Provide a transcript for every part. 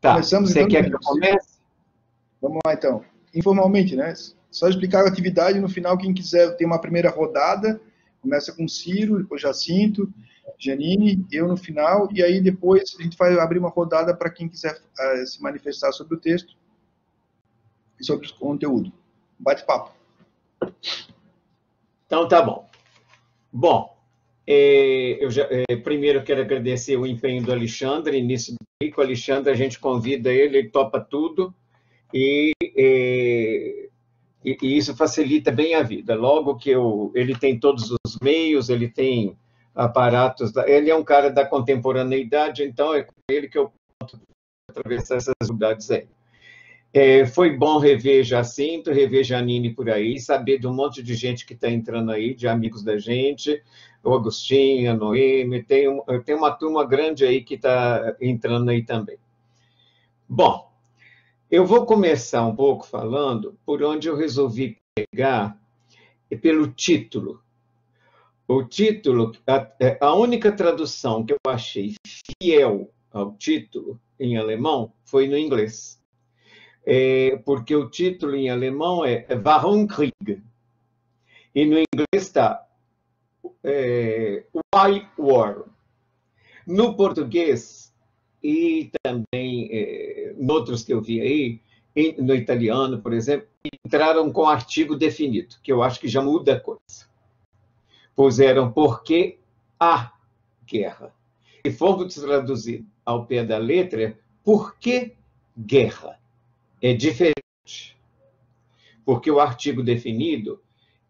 Tá. Começamos, Você então, quer que eu comece? Vamos lá, então. Informalmente, né? Só explicar a atividade. No final, quem quiser tem uma primeira rodada. Começa com Ciro, depois Jacinto, Janine, eu no final. E aí, depois, a gente vai abrir uma rodada para quem quiser uh, se manifestar sobre o texto e sobre o conteúdo. Bate-papo. Então, tá bom. Bom, eu já, é, primeiro quero agradecer o empenho do Alexandre, início do com o Alexandre, a gente convida ele, ele topa tudo, e, é, e, e, isso facilita bem a vida. Logo que eu, ele tem todos os meios, ele tem aparatos, ele é um cara da contemporaneidade, então é com ele que eu posso atravessar essas dificuldades aí. É, foi bom rever Jacinto, rever Janine por aí, saber de um monte de gente que está entrando aí, de amigos da gente, o Agostinho, a Noemi, tem, tem uma turma grande aí que está entrando aí também. Bom, eu vou começar um pouco falando por onde eu resolvi pegar pelo título. O título, a, a única tradução que eu achei fiel ao título em alemão foi no inglês é, porque o título em alemão é Warum Krieg? E no inglês está é, Why War? No português, e também é, em outros que eu vi aí, no italiano, por exemplo, entraram com artigo definido, que eu acho que já muda a coisa. Puseram porque a guerra. E fomos traduzir ao pé da letra, por que guerra? É diferente. Porque o artigo definido,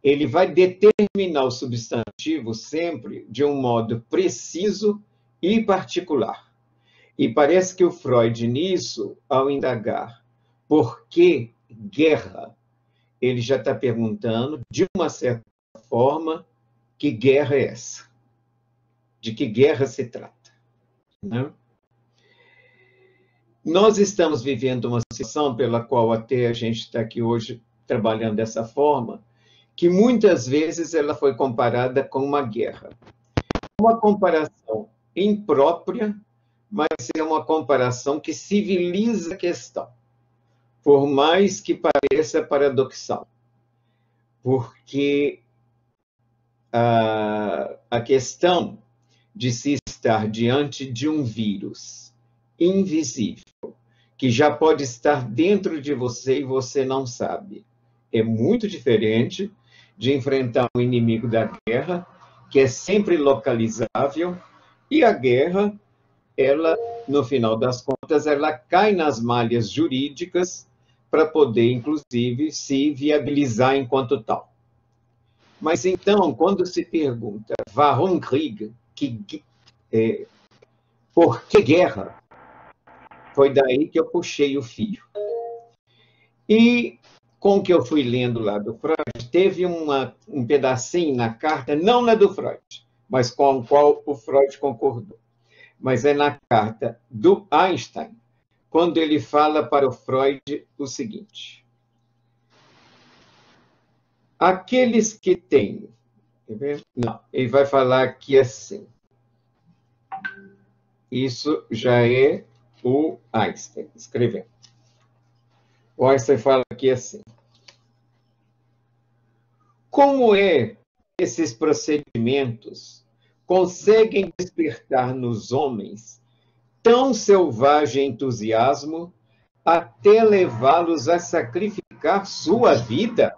ele vai determinar o substantivo sempre de um modo preciso e particular. E parece que o Freud, nisso, ao indagar por que guerra, ele já está perguntando, de uma certa forma, que guerra é essa? De que guerra se trata? Né? Nós estamos vivendo uma situação pela qual até a gente está aqui hoje trabalhando dessa forma, que muitas vezes ela foi comparada com uma guerra. Uma comparação imprópria, mas é uma comparação que civiliza a questão, por mais que pareça paradoxal. Porque a, a questão de se estar diante de um vírus invisível, que já pode estar dentro de você e você não sabe. É muito diferente de enfrentar um inimigo da guerra, que é sempre localizável, e a guerra, ela, no final das contas, ela cai nas malhas jurídicas para poder, inclusive, se viabilizar enquanto tal. Mas então, quando se pergunta, Warum Krieg? Que, é, por que guerra? Foi daí que eu puxei o fio. E com o que eu fui lendo lá do Freud, teve uma, um pedacinho na carta, não na do Freud, mas com o qual o Freud concordou. Mas é na carta do Einstein, quando ele fala para o Freud o seguinte: aqueles que têm. Não, ele vai falar aqui assim. Isso já é o Einstein, escrevendo. O Einstein fala aqui assim: Como é esses procedimentos conseguem despertar nos homens tão selvagem entusiasmo até levá-los a sacrificar sua vida?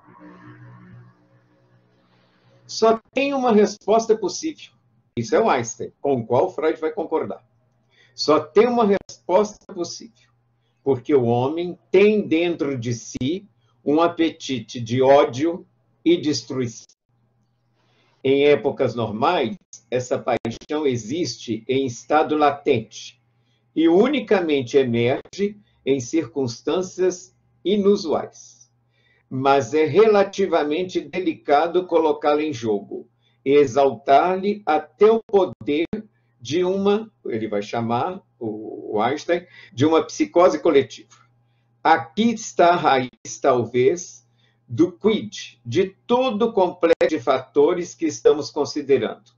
Só tem uma resposta possível. Isso é o Einstein, com o qual Freud vai concordar. Só tem uma resposta possível, porque o homem tem dentro de si um apetite de ódio e destruição. Em épocas normais, essa paixão existe em estado latente e unicamente emerge em circunstâncias inusuais. Mas é relativamente delicado colocá-la em jogo, exaltar-lhe até o poder de uma, ele vai chamar, o Einstein, de uma psicose coletiva. Aqui está a raiz, talvez, do quid, de todo o complexo de fatores que estamos considerando.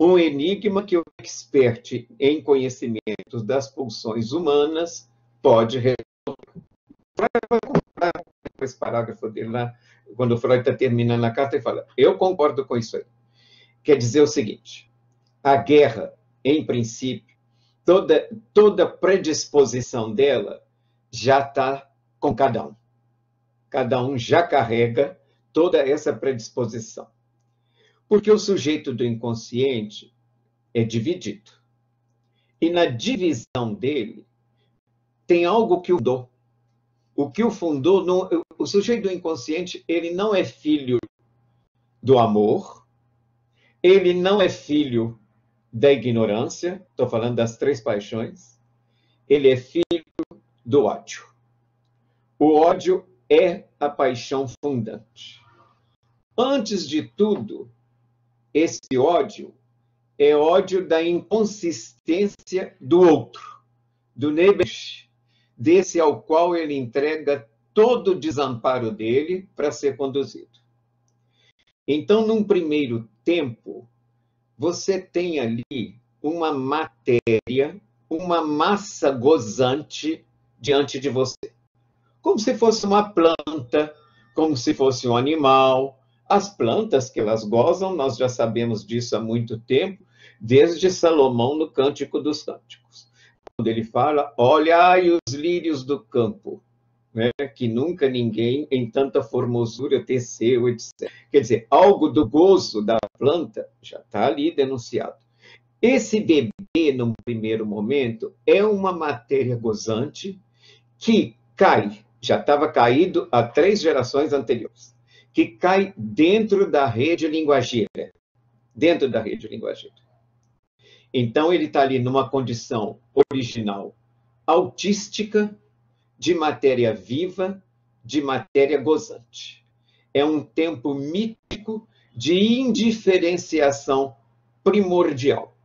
Um enigma que o expert em conhecimentos das pulsões humanas pode esse parágrafo dele lá, quando o Freud está terminando a carta, ele fala: Eu concordo com isso aí. Quer dizer o seguinte: a guerra, em princípio, toda, toda predisposição dela já está com cada um. Cada um já carrega toda essa predisposição. Porque o sujeito do inconsciente é dividido. E na divisão dele, tem algo que o fundou. O que o fundou, o sujeito do inconsciente, ele não é filho do amor, ele não é filho da ignorância, estou falando das três paixões, ele é filho do ódio. O ódio é a paixão fundante. Antes de tudo, esse ódio é ódio da inconsistência do outro, do Nebesh, desse ao qual ele entrega todo o desamparo dele para ser conduzido. Então, num primeiro tempo, você tem ali uma matéria, uma massa gozante diante de você. Como se fosse uma planta, como se fosse um animal. As plantas que elas gozam, nós já sabemos disso há muito tempo, desde Salomão no Cântico dos Cânticos. Quando ele fala, olhai os lírios do campo, né, que nunca ninguém em tanta formosura teceu, etc. Quer dizer, algo do gozo da planta já está ali denunciado. Esse bebê, num primeiro momento, é uma matéria gozante que cai, já estava caído há três gerações anteriores, que cai dentro da rede linguageira. Dentro da rede linguageira. Então, ele está ali numa condição original autística, de matéria viva, de matéria gozante. É um tempo mítico de indiferenciação primordial.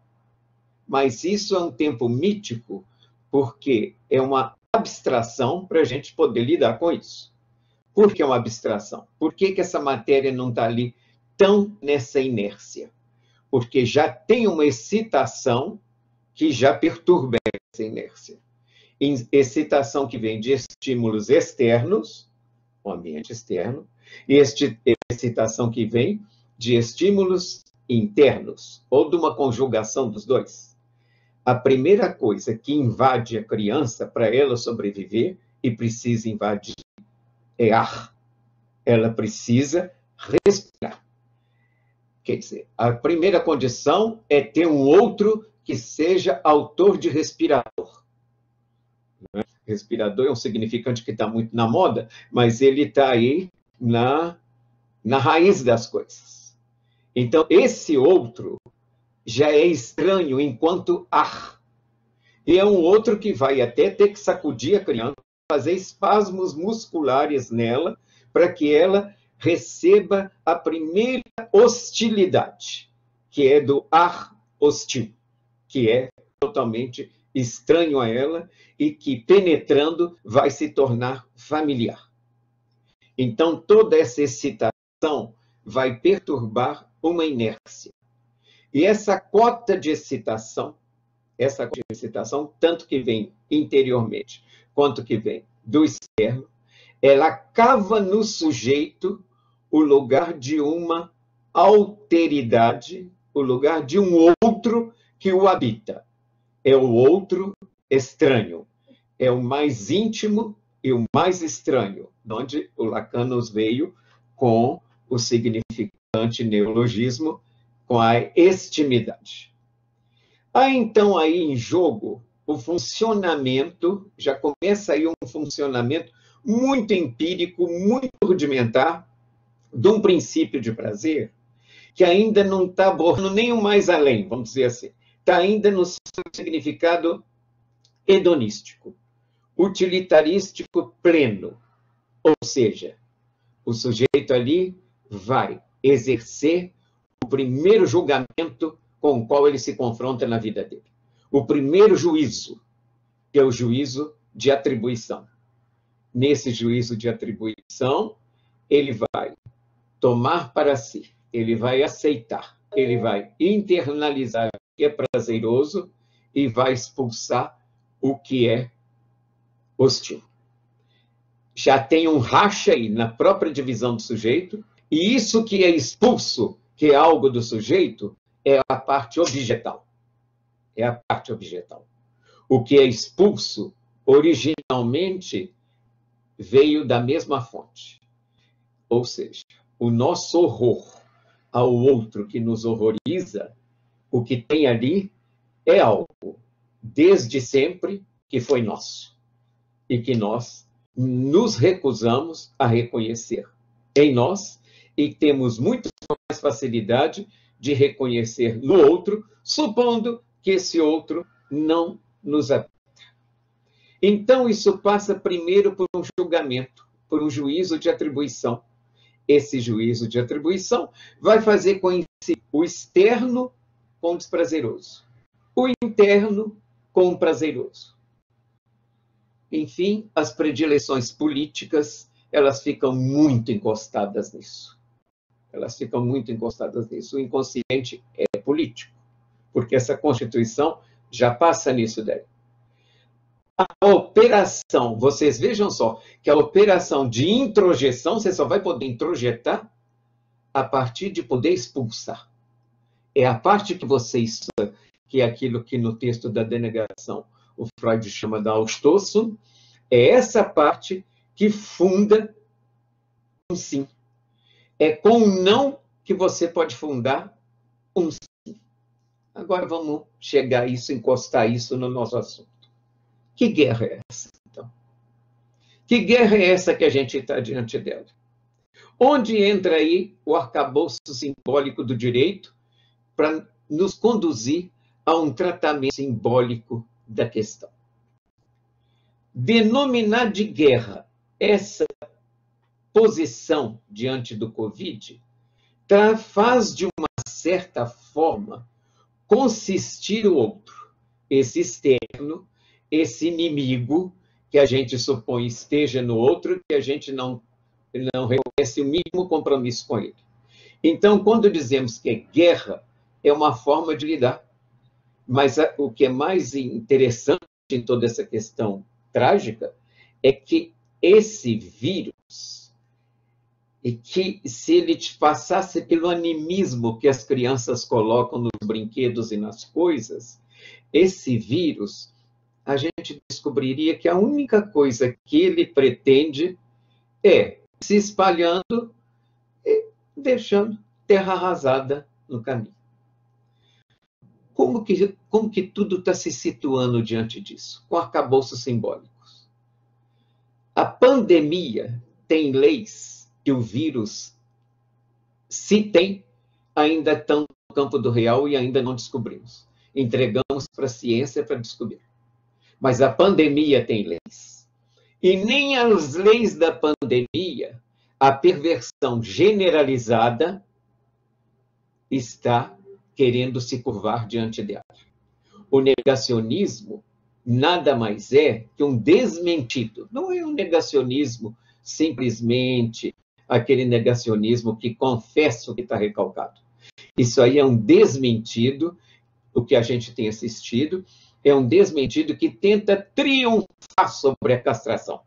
Mas isso é um tempo mítico porque é uma abstração para a gente poder lidar com isso. Por que é uma abstração? Por que, que essa matéria não está ali tão nessa inércia? Porque já tem uma excitação que já perturba essa inércia. Excitação que vem de estímulos externos, o ambiente externo, e excitação que vem de estímulos internos, ou de uma conjugação dos dois. A primeira coisa que invade a criança para ela sobreviver e precisa invadir é ar. Ela precisa respirar. Quer dizer, a primeira condição é ter um outro que seja autor de respirador. Respirador é um significante que está muito na moda, mas ele está aí na, na raiz das coisas. Então, esse outro já é estranho enquanto ar. E é um outro que vai até ter que sacudir a criança, fazer espasmos musculares nela, para que ela receba a primeira hostilidade, que é do ar hostil, que é totalmente estranho a ela e que, penetrando, vai se tornar familiar. Então, toda essa excitação vai perturbar uma inércia. E essa cota de excitação, essa cota de excitação, tanto que vem interiormente quanto que vem do externo, ela cava no sujeito o lugar de uma alteridade, o lugar de um outro que o habita. É o outro estranho, é o mais íntimo e o mais estranho, onde o Lacan nos veio com o significante neologismo com a estimidade. Há então aí em jogo o funcionamento, já começa aí um funcionamento muito empírico, muito rudimentar, de um princípio de prazer, que ainda não está abordando nem o mais além, vamos dizer assim. Está ainda no seu significado hedonístico, utilitarístico pleno. Ou seja, o sujeito ali vai exercer o primeiro julgamento com o qual ele se confronta na vida dele. O primeiro juízo, que é o juízo de atribuição. Nesse juízo de atribuição, ele vai tomar para si, ele vai aceitar, ele vai internalizar que é prazeroso e vai expulsar o que é hostil. Já tem um racha aí na própria divisão do sujeito, e isso que é expulso, que é algo do sujeito, é a parte objetal. É a parte objetal. O que é expulso, originalmente, veio da mesma fonte. Ou seja, o nosso horror ao outro que nos horroriza, o que tem ali é algo, desde sempre, que foi nosso. E que nós nos recusamos a reconhecer em nós e temos muito mais facilidade de reconhecer no outro, supondo que esse outro não nos afeta. Então, isso passa primeiro por um julgamento, por um juízo de atribuição. Esse juízo de atribuição vai fazer coincidir o externo com o desprazeroso, o interno com o prazeroso. Enfim, as predileções políticas, elas ficam muito encostadas nisso. Elas ficam muito encostadas nisso. O inconsciente é político, porque essa Constituição já passa nisso daí. A operação, vocês vejam só, que a operação de introjeção, você só vai poder introjetar a partir de poder expulsar. É a parte que você expulsa, que é aquilo que no texto da denegação o Freud chama da Ausstoßung, é essa parte que funda um sim. É com o não que você pode fundar um sim. Agora vamos chegar a isso, encostar isso no nosso assunto. Que guerra é essa, então? Que guerra é essa que a gente está diante dela? Onde entra aí o arcabouço simbólico do direito para nos conduzir a um tratamento simbólico da questão? Denominar de guerra essa posição diante do Covid faz, de uma certa forma, consistir o outro, esse externo, esse inimigo que a gente supõe esteja no outro, que a gente não, não reconhece o mínimo compromisso com ele. Então, quando dizemos que é guerra, é uma forma de lidar. Mas o que é mais interessante em toda essa questão trágica é que esse vírus, e que se ele te passasse pelo animismo que as crianças colocam nos brinquedos e nas coisas, esse vírus a gente descobriria que a única coisa que ele pretende é se espalhando e deixando terra arrasada no caminho. Como que, como que tudo está se situando diante disso? Com arcabouços simbólicos. A pandemia tem leis que o vírus, se tem, ainda estão no campo do real e ainda não descobrimos. Entregamos para a ciência para descobrir. Mas a pandemia tem leis. E nem as leis da pandemia, a perversão generalizada está querendo se curvar diante dela. O negacionismo nada mais é que um desmentido. Não é um negacionismo simplesmente aquele negacionismo que confessa o que está recalcado. Isso aí é um desmentido, o que a gente tem assistido, é um desmentido que tenta triunfar sobre a castração.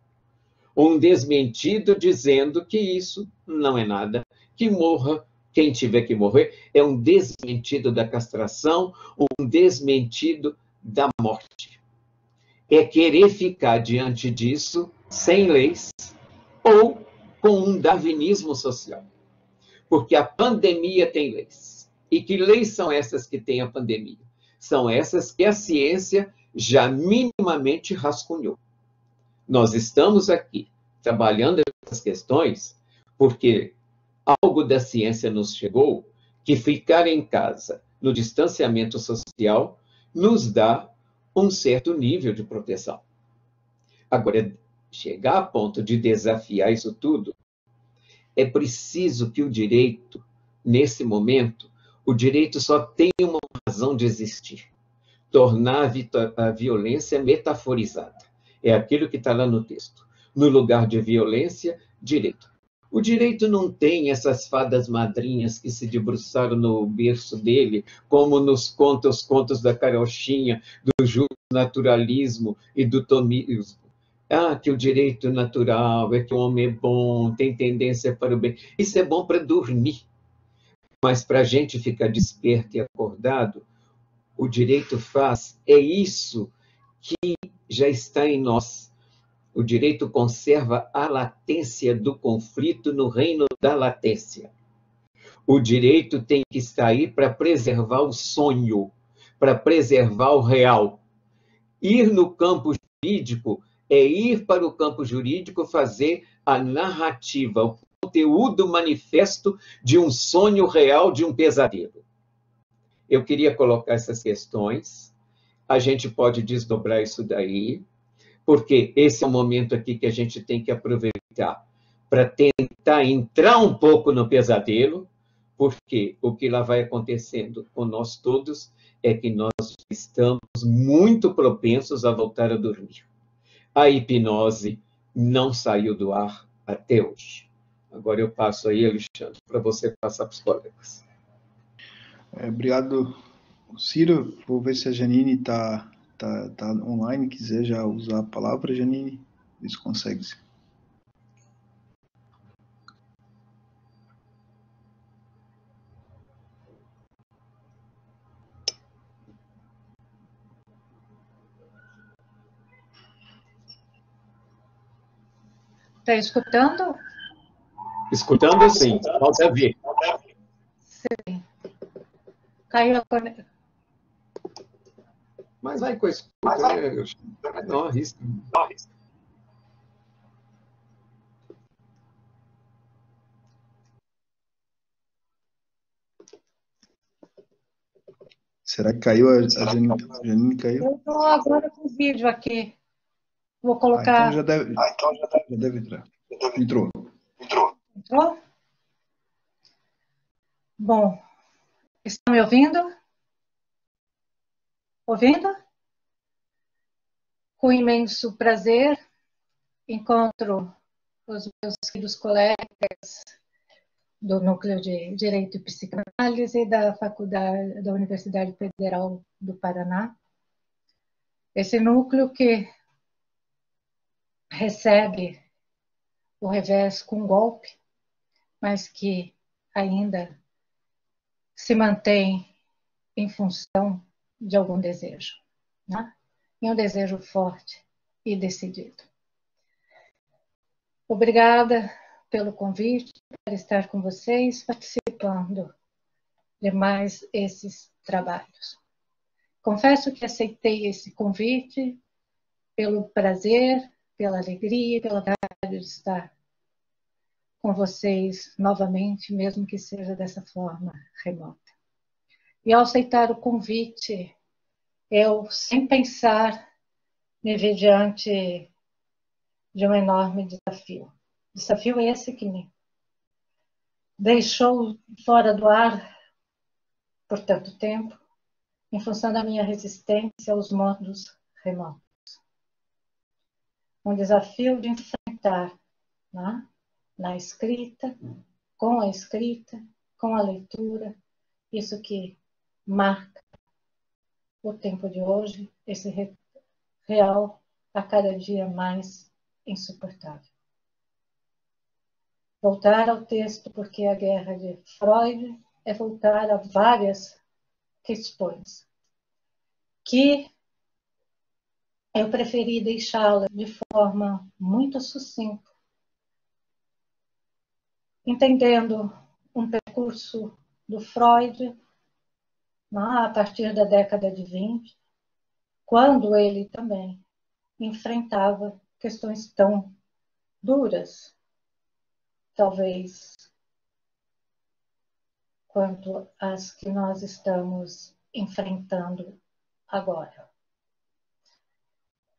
Um desmentido dizendo que isso não é nada, que morra quem tiver que morrer. É um desmentido da castração, um desmentido da morte. É querer ficar diante disso sem leis ou com um darwinismo social. Porque a pandemia tem leis. E que leis são essas que tem a pandemia? são essas que a ciência já minimamente rascunhou. Nós estamos aqui trabalhando essas questões porque algo da ciência nos chegou que ficar em casa no distanciamento social nos dá um certo nível de proteção. Agora, chegar a ponto de desafiar isso tudo, é preciso que o direito, nesse momento, o direito só tem uma razão de existir: tornar a, violência metaforizada. É aquilo que está lá no texto. No lugar de violência, direito. O direito não tem essas fadas madrinhas que se debruçaram no berço dele, como nos contos, contos da carochinha, do naturalismo e do tomismo. Ah, que o direito natural é que o homem é bom, tem tendência para o bem. Isso é bom para dormir. Mas para a gente ficar desperto e acordado, o direito faz é isso que já está em nós. O direito conserva a latência do conflito no reino da latência. O direito tem que estar aí para preservar o sonho, para preservar o real. Ir no campo jurídico é ir para o campo jurídico fazer a narrativa, o conteúdo manifesto de um sonho real, de um pesadelo. Eu queria colocar essas questões, a gente pode desdobrar isso daí, porque esse é o momento aqui que a gente tem que aproveitar para tentar entrar um pouco no pesadelo, porque o que lá vai acontecendo com nós todos é que nós estamos muito propensos a voltar a dormir. A hipnose não saiu do ar até hoje. Agora eu passo aí, Alexandre, para você passar para os colegas. É, obrigado, Ciro. Vou ver se a Janine está tá, tá online, quiser já usar a palavra, Janine. Isso consegue. -se. Está escutando? Escutando, sim. Pode ouvir. Sim. Caiu a conexão. Mas vai com isso. Mas vai. Não arrisca. Não arrisca. Será que caiu? A, a Janine, caiu? Eu estou agora com o vídeo aqui. Vou colocar. Ah, então já deve, ah, então já deve, já deve entrar. Entrou. Entrou. Entrou? Bom, estão me ouvindo? Ouvindo? Com imenso prazer, encontro os meus queridos colegas do Núcleo de Direito e Psicanálise da Faculdade da Universidade Federal do Paraná. Esse núcleo que recebe o revés com golpe, mas que ainda se mantém em função de algum desejo, né? e um desejo forte e decidido. Obrigada pelo convite, por estar com vocês, participando de mais esses trabalhos. Confesso que aceitei esse convite pelo prazer pela alegria pela vontade de estar com vocês novamente, mesmo que seja dessa forma remota. E ao aceitar o convite, eu, sem pensar, me vi diante de um enorme desafio. Desafio esse que me deixou fora do ar por tanto tempo, em função da minha resistência aos modos remotos um desafio de enfrentar né? na escrita, com a escrita, com a leitura, isso que marca o tempo de hoje, esse real a cada dia mais insuportável. Voltar ao texto, porque a guerra de Freud é voltar a várias questões que eu preferi deixá-la de forma muito sucinta, entendendo um percurso do Freud a partir da década de 20, quando ele também enfrentava questões tão duras, talvez quanto as que nós estamos enfrentando agora.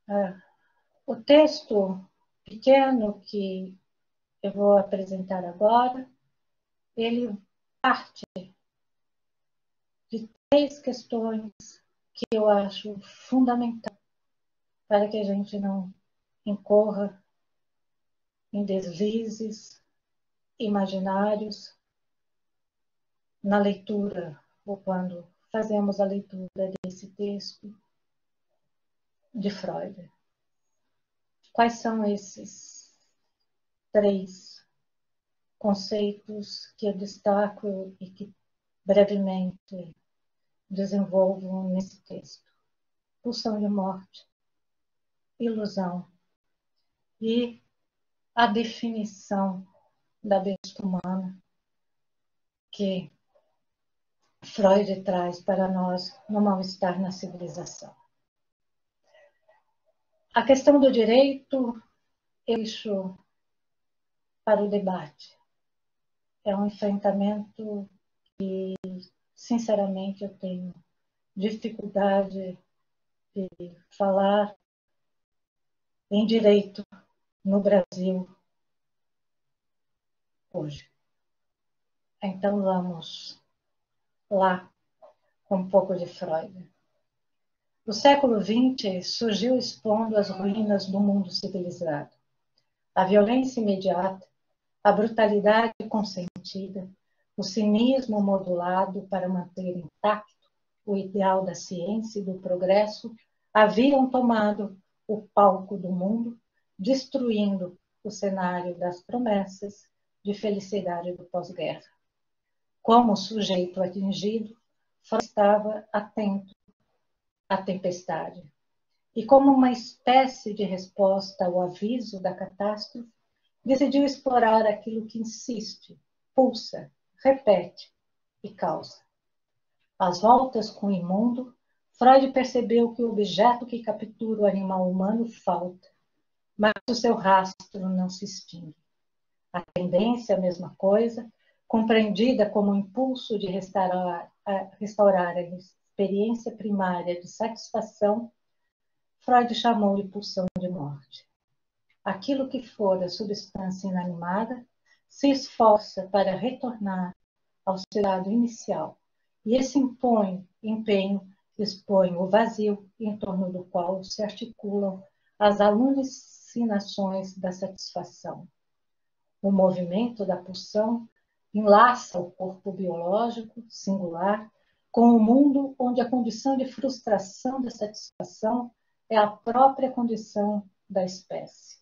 É. O texto pequeno que eu vou apresentar agora, ele parte três questões que eu acho fundamental para que a gente não incorra em deslizes imaginários na leitura ou quando fazemos a leitura desse texto de Freud. quais são esses três conceitos que eu destaco e que brevemente desenvolvo nesse texto. Pulsão de morte, ilusão e a definição da besta humana que Freud traz para nós no mal-estar na civilização. A questão do direito, eu deixo para o debate. É um enfrentamento que, sinceramente, eu tenho dificuldade de falar em direito no Brasil hoje. Então vamos lá com um pouco de Freud. O século XX surgiu expondo as ruínas do mundo civilizado. A violência imediata, a brutalidade consentida, o cinismo modulado para manter intacto o ideal da ciência e do progresso haviam tomado o palco do mundo, destruindo o cenário das promessas de felicidade do pós-guerra. Como sujeito atingido, estava atento à tempestade. E como uma espécie de resposta ao aviso da catástrofe, decidiu explorar aquilo que insiste, pulsa, repete e causa. Às voltas com o imundo, Freud percebeu que o objeto que captura o animal humano falta, mas o seu rastro não se extingue. A tendência a mesma coisa, compreendida como impulso de restaurar a, restaurar a experiência primária de satisfação, Freud chamou de pulsão de morte. Aquilo que for a substância inanimada se esforça para retornar ao seu lado inicial, e esse impõe, empenho expõe o vazio em torno do qual se articulam as alucinações da satisfação. O movimento da pulsão enlaça o corpo biológico singular com o mundo onde a condição de frustração da satisfação é a própria condição da espécie.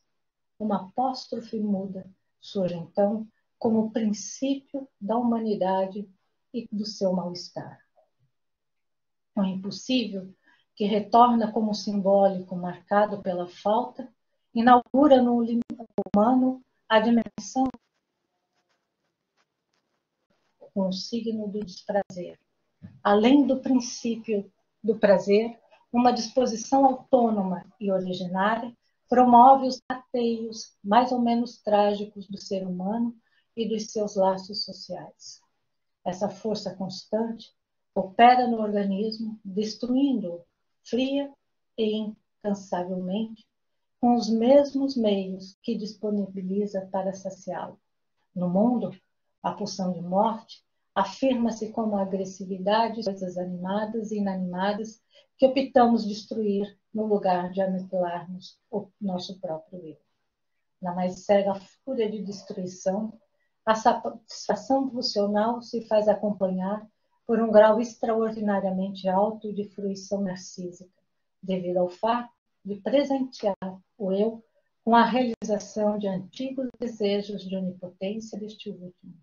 Uma apóstrofe muda surge então como princípio da humanidade e do seu mal-estar. O impossível, que retorna como simbólico marcado pela falta, inaugura no humano a dimensão com o signo do desprazer. Além do princípio do prazer, uma disposição autônoma e originária promove os ateios mais ou menos trágicos do ser humano e dos seus laços sociais. Essa força constante opera no organismo, destruindo-o fria e incansavelmente, com os mesmos meios que disponibiliza para saciá-lo. No mundo, a pulsão de morte afirma-se como a agressividade de coisas animadas e inanimadas que optamos destruir no lugar de aniquilarmos o nosso próprio eu. Na mais cega fúria de destruição, a satisfação pulsional se faz acompanhar por um grau extraordinariamente alto de fruição narcísica, devido ao fato de presentear o eu com a realização de antigos desejos de onipotência deste último.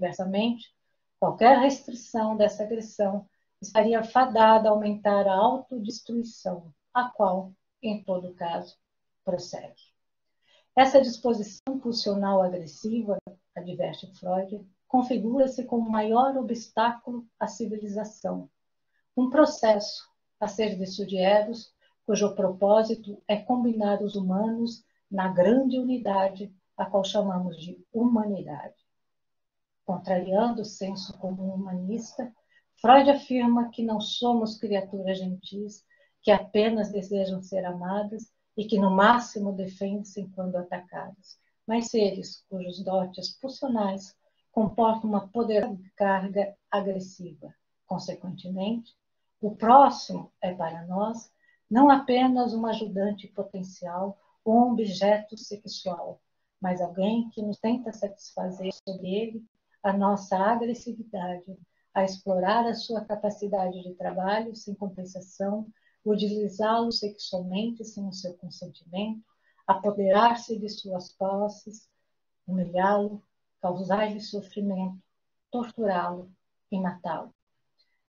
Inversamente, qualquer restrição dessa agressão estaria fadada a aumentar a autodestruição, a qual, em todo caso, prossegue. Essa disposição pulsional agressiva, adverte Freud, configura-se como o maior obstáculo à civilização, um processo a serviço de Eros, cujo propósito é combinar os humanos na grande unidade a qual chamamos de humanidade. Contrariando o senso comum humanista, Freud afirma que não somos criaturas gentis que apenas desejam ser amadas e que no máximo defendem-se quando atacadas, mas seres cujos dotes pulsionais comportam uma poderosa carga agressiva. Consequentemente, o próximo é para nós não apenas um ajudante potencial ou um objeto sexual, mas alguém que nos tenta satisfazer sobre ele a nossa agressividade, a explorar a sua capacidade de trabalho sem compensação, utilizá-lo sexualmente sem o seu consentimento, apoderar-se de suas posses, humilhá-lo, causar-lhe sofrimento, torturá-lo e matá-lo.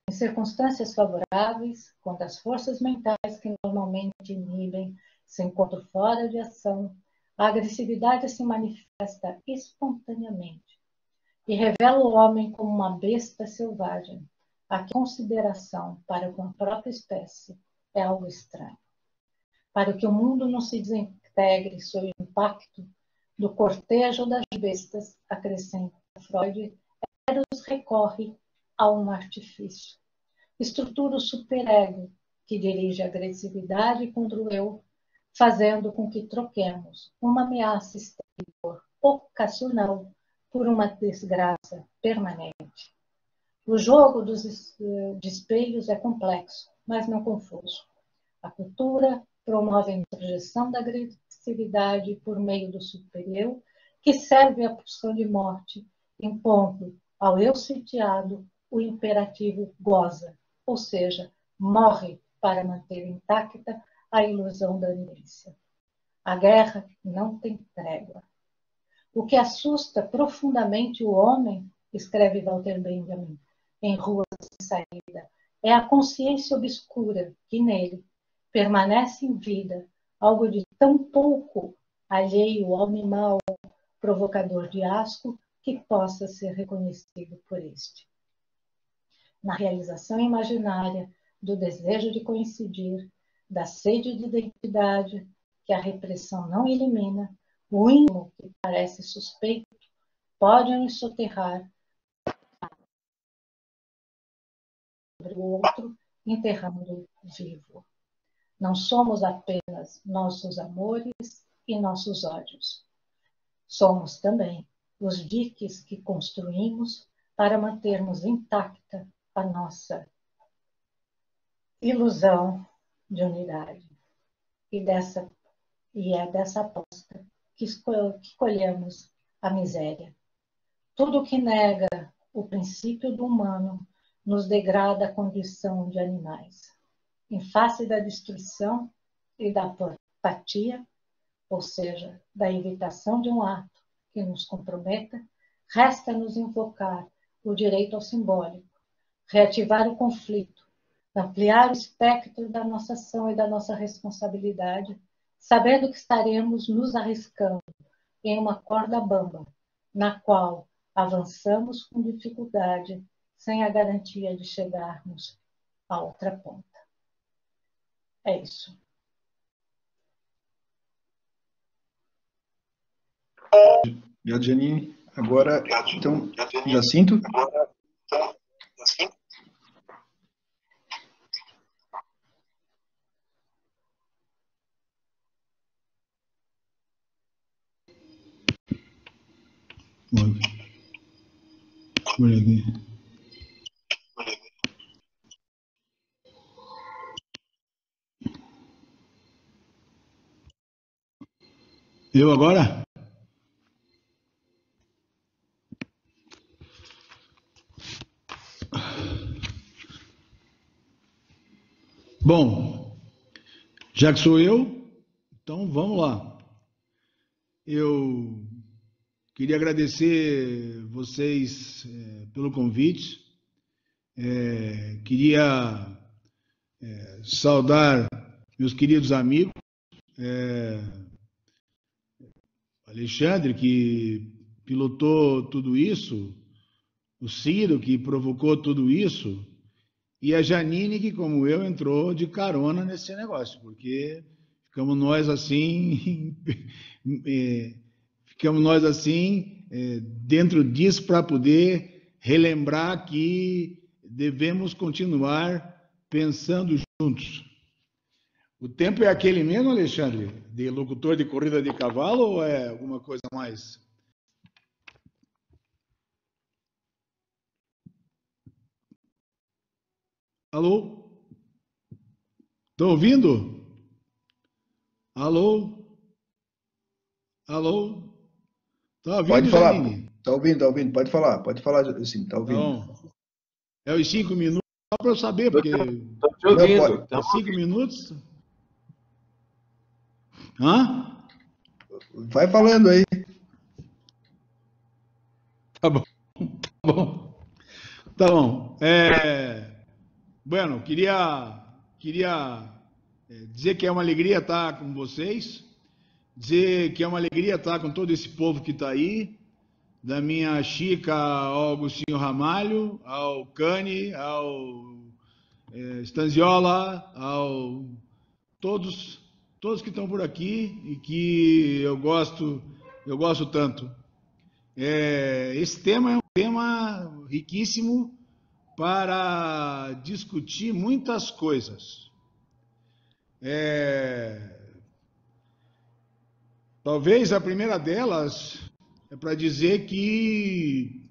Em circunstâncias favoráveis, quando as forças mentais que normalmente inibem se encontram fora de ação, a agressividade se manifesta espontaneamente e revela o homem como uma besta selvagem, a consideração para com a própria espécie é algo estranho. Para que o mundo não se desintegre sob o impacto do cortejo das bestas, acrescenta Freud, Eros recorre a um artifício. Estrutura o superego, que dirige a agressividade contra o eu, fazendo com que troquemos uma ameaça exterior ocasional por uma desgraça permanente. O jogo dos espelhos é complexo, mas não confuso. A cultura promove a introjeção da agressividade por meio do superior, que serve à pulsão de morte, impondo ao eu sitiado o imperativo goza, ou seja, morre para manter intacta a ilusão da milícia. A guerra não tem trégua. O que assusta profundamente o homem, escreve Walter Benjamin, em Ruas de Saída, é a consciência obscura que nele permanece em vida, algo de tão pouco alheio ao mau, provocador de asco, que possa ser reconhecido por este. Na realização imaginária do desejo de coincidir, da sede de identidade que a repressão não elimina, o íntimo que parece suspeito pode nos soterrar sobre o outro, enterrando vivo. Não somos apenas nossos amores e nossos ódios. Somos também os diques que construímos para mantermos intacta a nossa ilusão de unidade. E, dessa, e é dessa aposta que, que colhemos a miséria. Tudo que nega o princípio do humano nos degrada à condição de animais. Em face da destruição e da apatia, ou seja, da evitação de um ato que nos comprometa, resta-nos invocar o direito ao simbólico, reativar o conflito, ampliar o espectro da nossa ação e da nossa responsabilidade, sabendo que estaremos nos arriscando em uma corda bamba, na qual avançamos com dificuldade, sem a garantia de chegarmos à outra ponta. É isso. Obrigado, Janine. Agora, então. Olha aqui. Eu agora? Bom, já que sou eu, então vamos lá. Eu queria agradecer vocês é, pelo convite. É, queria é, saudar meus queridos amigos. Alexandre, que pilotou tudo isso, o Ciro, que provocou tudo isso, e a Janine, que, como eu, entrou de carona nesse negócio, porque ficamos nós assim, é, ficamos nós assim, é, dentro disso, para poder relembrar que devemos continuar pensando juntos. O tempo é aquele mesmo, Alexandre, de locutor de corrida de cavalo ou é alguma coisa mais? Alô? Estão ouvindo? Alô? Alô? Tá ouvindo, Pode falar. Janine? Tá ouvindo, tá ouvindo. Pode falar, pode falar, sim, tá ouvindo. Então, é os cinco minutos, só para eu saber, porque... Estou te ouvindo. Não, é cinco minutos? Hã? Vai falando aí. Tá bom. Tá bom. Tá bom. É... Bueno, queria, queria é, dizer que é uma alegria estar com vocês, dizer que é uma alegria estar com todo esse povo que está aí, da minha Chica ao Agostinho Ramalho, ao Cane, ao é, Stanziola, ao todos, todos que estão por aqui e que eu gosto, eu gosto tanto. É, esse tema é um tema riquíssimo para discutir muitas coisas. É, talvez a primeira delas é para dizer que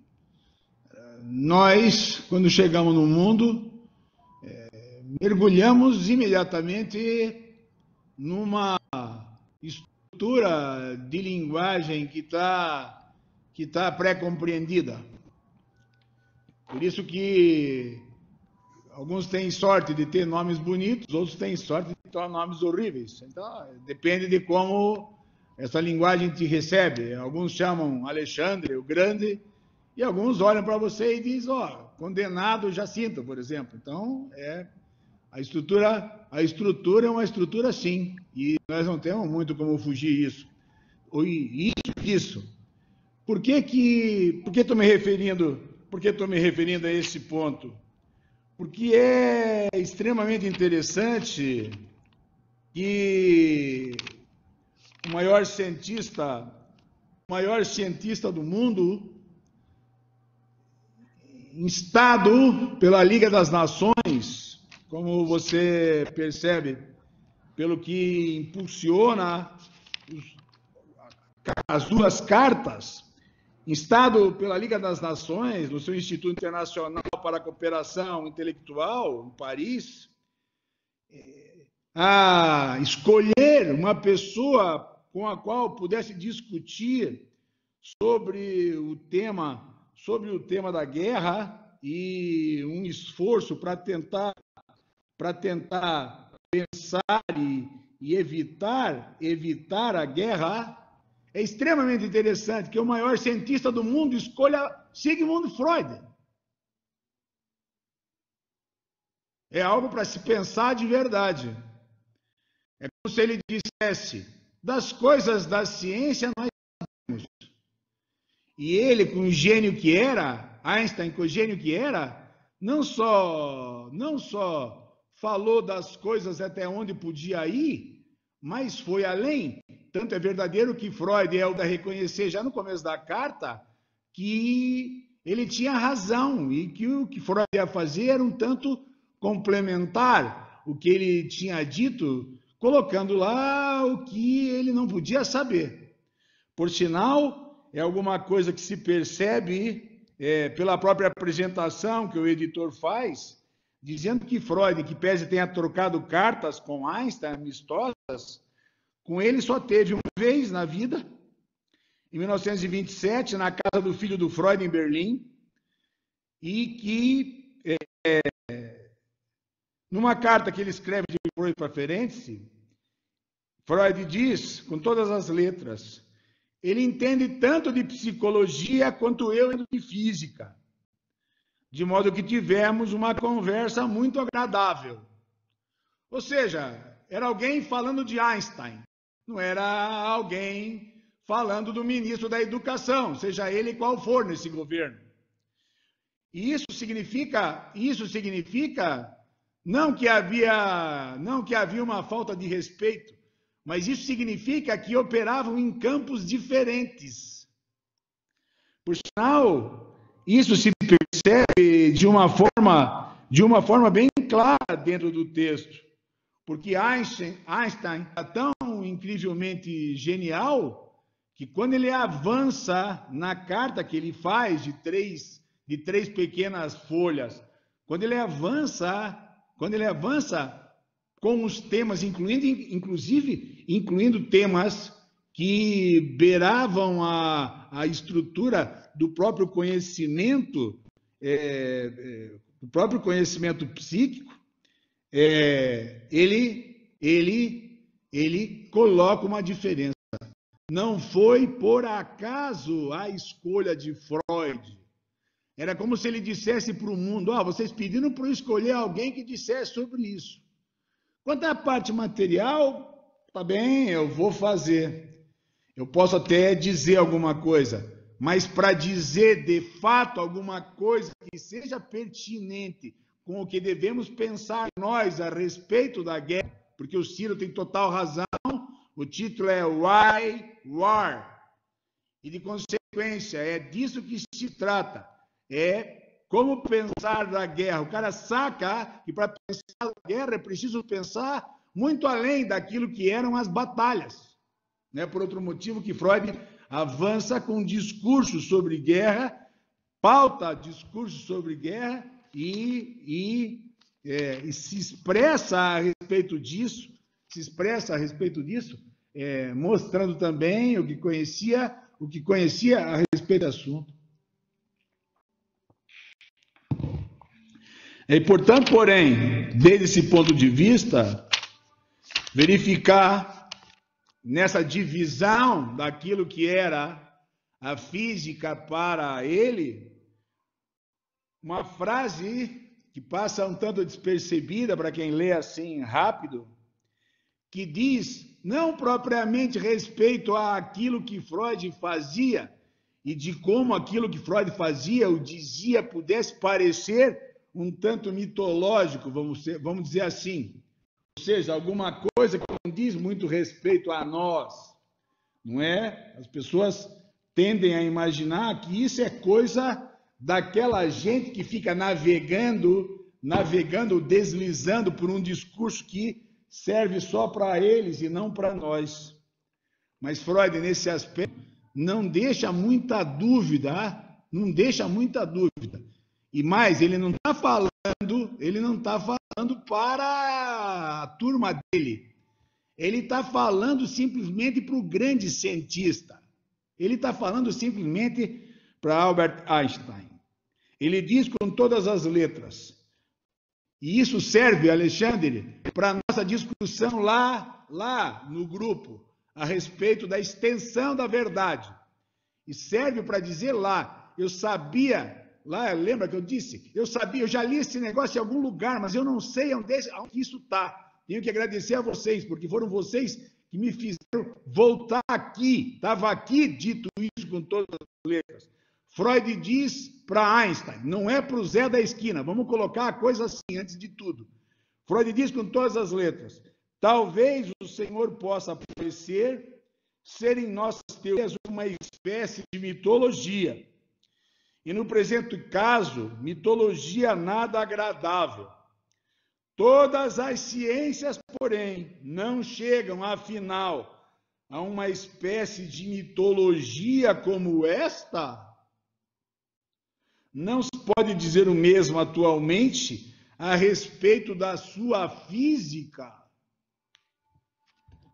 é, nós, quando chegamos no mundo, é, mergulhamos imediatamente numa estrutura de linguagem que está que tá pré-compreendida. Por isso que alguns têm sorte de ter nomes bonitos, outros têm sorte de ter nomes horríveis. Então, depende de como essa linguagem te recebe. Alguns chamam Alexandre, o Grande, e alguns olham para você e dizem, ó, oh, condenado Jacinto, por exemplo. Então, é a estrutura, a estrutura é uma estrutura sim, e nós não temos muito como fugir isso. Isso, isso. Por que que, por que estou me referindo, por que estou me referindo a esse ponto? Porque é extremamente interessante que o maior cientista, o maior cientista do mundo, instado pela Liga das Nações, como você percebe, pelo que impulsiona as duas cartas, instado pela Liga das Nações, no seu Instituto Internacional para a Cooperação Intelectual, em Paris, a escolher uma pessoa com a qual pudesse discutir sobre o tema, sobre o tema da guerra e um esforço para tentar para tentar pensar e, e evitar evitar a guerra é extremamente interessante que o maior cientista do mundo escolha Sigmund Freud. É algo para se pensar de verdade. É como se ele dissesse: das coisas da ciência nós sabemos. E ele, com o gênio que era, Einstein, com o gênio que era, não só, não só falou das coisas até onde podia ir, mas foi além. Tanto é verdadeiro que Freud é o da reconhecer já no começo da carta que ele tinha razão e que o que Freud ia fazer era um tanto complementar o que ele tinha dito colocando lá o que ele não podia saber. Por sinal, é alguma coisa que se percebe é, pela própria apresentação que o editor faz, dizendo que Freud, que pese tenha trocado cartas com Einstein amistosas, com ele só teve uma vez na vida, em 1927, na casa do filho do Freud em Berlim, e que é, numa carta que ele escreve de Freud para Ferenczi, Freud diz, com todas as letras, ele entende tanto de psicologia quanto eu de física, de modo que tivemos uma conversa muito agradável. Ou seja, era alguém falando de Einstein, não era alguém falando do ministro da Educação, seja ele qual for nesse governo. E isso significa, isso significa não que havia, não que havia uma falta de respeito, mas isso significa que operavam em campos diferentes. Por sinal, isso se percebe de uma forma, de uma forma bem clara dentro do texto, porque Einstein, Einstein é tão incrivelmente genial que quando ele avança na carta que ele faz de três de três pequenas folhas, quando ele avança quando ele avança com os temas, incluindo, inclusive, incluindo temas que beiravam a, a estrutura do próprio conhecimento, é, é, do próprio conhecimento psíquico, é, ele, ele, ele coloca uma diferença. não foi por acaso a escolha de Freud. Era como se ele dissesse para o mundo: ah, vocês pediram para eu escolher alguém que dissesse sobre isso. Quanto à parte material, tá bem, eu vou fazer. Eu posso até dizer alguma coisa, mas para dizer de fato alguma coisa que seja pertinente com o que devemos pensar nós a respeito da guerra, porque o Ciro tem total razão, o título é Why War. E de consequência, é disso que se trata. É como pensar da guerra. O cara saca que para pensar na guerra é preciso pensar muito além daquilo que eram as batalhas. Né? Por outro motivo que Freud avança com discursos sobre guerra, pauta discursos sobre guerra e, e, é, e se expressa a respeito disso, se expressa a respeito disso, é, mostrando também o que conhecia, o que conhecia a respeito do assunto. É importante, porém, desde esse ponto de vista, verificar nessa divisão daquilo que era a física para ele, uma frase que passa um tanto despercebida para quem lê assim rápido, que diz não propriamente respeito àquilo que Freud fazia e de como aquilo que Freud fazia ou dizia pudesse parecer um tanto mitológico, vamos, ser, vamos dizer assim, seja, alguma coisa que não diz muito respeito a nós, não é? As pessoas tendem a imaginar que isso é coisa daquela gente que fica navegando, navegando, deslizando por um discurso que serve só para eles e não para nós. Mas Freud, nesse aspecto, não deixa muita dúvida, não deixa muita dúvida. E mais, ele não está falando, ele não está falando para a turma dele. Ele está falando simplesmente para o grande cientista. Ele está falando simplesmente para Albert Einstein. Ele diz com todas as letras. E isso serve, Alexandre, para nossa discussão lá, lá no grupo, a respeito da extensão da verdade. E serve para dizer lá, eu sabia Lá, lembra que eu disse? Eu sabia, eu já li esse negócio em algum lugar, mas eu não sei onde, onde isso está. Tenho que agradecer a vocês, porque foram vocês que me fizeram voltar aqui. Estava aqui dito isso com todas as letras. Freud diz para Einstein, não é para o Zé da esquina, vamos colocar a coisa assim antes de tudo. Freud diz com todas as letras: talvez o Senhor possa aparecer ser em nossas teorias uma espécie de mitologia e no presente caso, mitologia nada agradável. Todas as ciências, porém, não chegam, afinal, a uma espécie de mitologia como esta? Não se pode dizer o mesmo atualmente a respeito da sua física.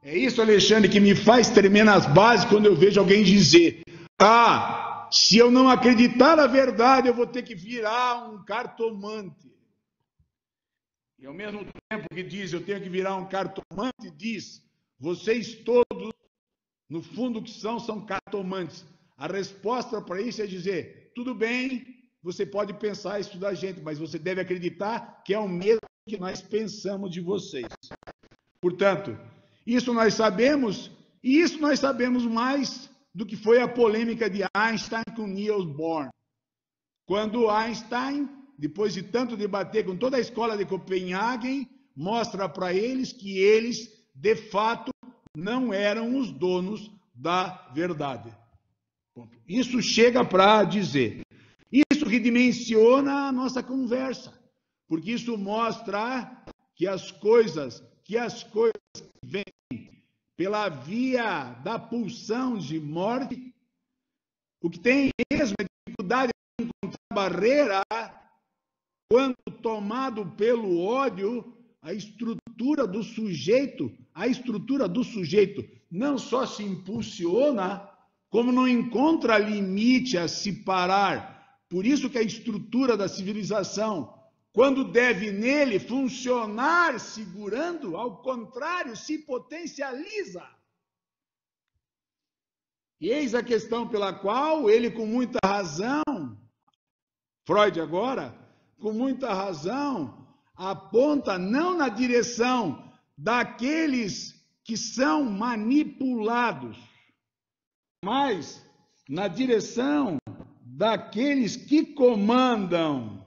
É isso, Alexandre, que me faz tremer nas bases quando eu vejo alguém dizer: Ah, se eu não acreditar na verdade, eu vou ter que virar um cartomante. E ao mesmo tempo que diz eu tenho que virar um cartomante, diz vocês todos, no fundo que são, são cartomantes. A resposta para isso é dizer: tudo bem, você pode pensar isso da gente, mas você deve acreditar que é o mesmo que nós pensamos de vocês. Portanto, isso nós sabemos, e isso nós sabemos mais do que foi a polêmica de Einstein com Niels Bohr. Quando Einstein, depois de tanto debater com toda a escola de Copenhague, mostra para eles que eles, de fato, não eram os donos da verdade. Isso chega para dizer. Isso redimensiona a nossa conversa, porque isso mostra que as coisas, que as coisas pela via da pulsão de morte, o que tem mesmo é dificuldade de encontrar barreira quando tomado pelo ódio, a estrutura do sujeito, a estrutura do sujeito não só se impulsiona, como não encontra limite a se parar. Por isso que a estrutura da civilização quando deve nele funcionar segurando, ao contrário, se potencializa. E eis a questão pela qual ele, com muita razão, Freud agora, com muita razão, aponta não na direção daqueles que são manipulados, mas na direção daqueles que comandam.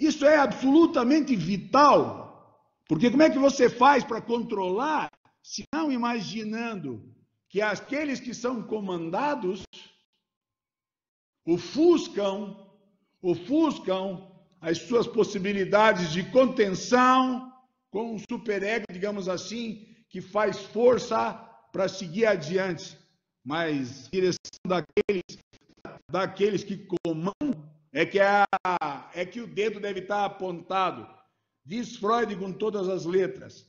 Isso é absolutamente vital, porque como é que você faz para controlar, se não imaginando que aqueles que são comandados ofuscam, ofuscam as suas possibilidades de contenção com um superego, digamos assim, que faz força para seguir adiante. Mas direção daqueles, daqueles que comandam é que, a, é que o dedo deve estar apontado. Diz Freud com todas as letras.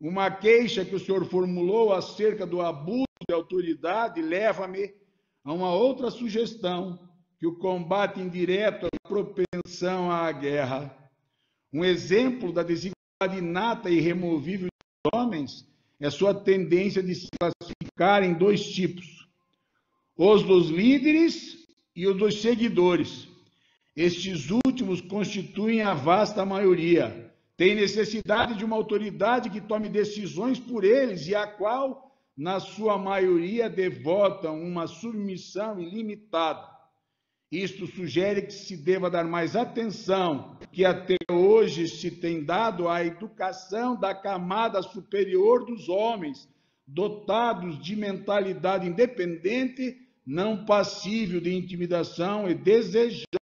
Uma queixa que o senhor formulou acerca do abuso de autoridade leva-me a uma outra sugestão, que o combate indireto à propensão à guerra. Um exemplo da desigualdade inata e irremovível dos homens é sua tendência de se classificar em dois tipos: os dos líderes e os dos seguidores. Estes últimos constituem a vasta maioria. Têm necessidade de uma autoridade que tome decisões por eles e a qual na sua maioria, devotam uma submissão ilimitada. Isto sugere que se deva dar mais atenção que até hoje se tem dado à educação da camada superior dos homens, dotados de mentalidade independente, não passível de intimidação e desejosa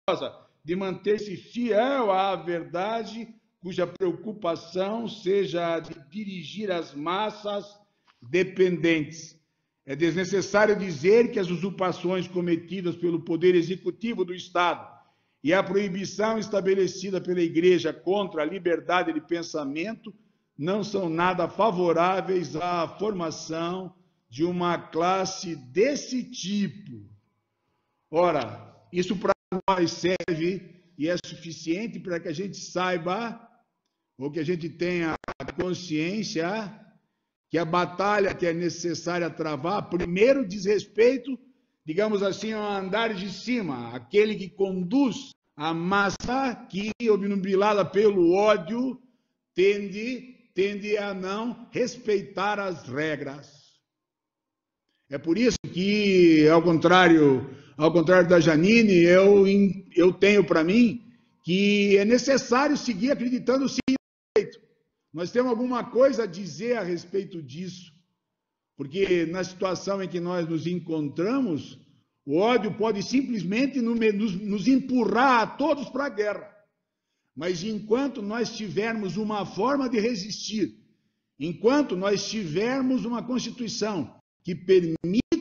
de manter-se fiel à verdade, cuja preocupação seja a de dirigir as massas dependentes. É desnecessário dizer que as usurpações cometidas pelo Poder Executivo do Estado e a proibição estabelecida pela Igreja contra a liberdade de pensamento não são nada favoráveis à formação de uma classe desse tipo. Ora, isso para nós serve e é suficiente para que a gente saiba, ou que a gente tenha consciência que a batalha que é necessária travar, primeiro diz respeito, digamos assim, ao andar de cima, aquele que conduz a massa que, obnubilada pelo ódio, tende, tende a não respeitar as regras. É por isso que, ao contrário, ao contrário da Janine, eu, eu tenho para mim que é necessário seguir acreditando sim nós temos alguma coisa a dizer a respeito disso, porque na situação em que nós nos encontramos, o ódio pode simplesmente nos empurrar a todos para a guerra. Mas enquanto nós tivermos uma forma de resistir, enquanto nós tivermos uma Constituição que permita,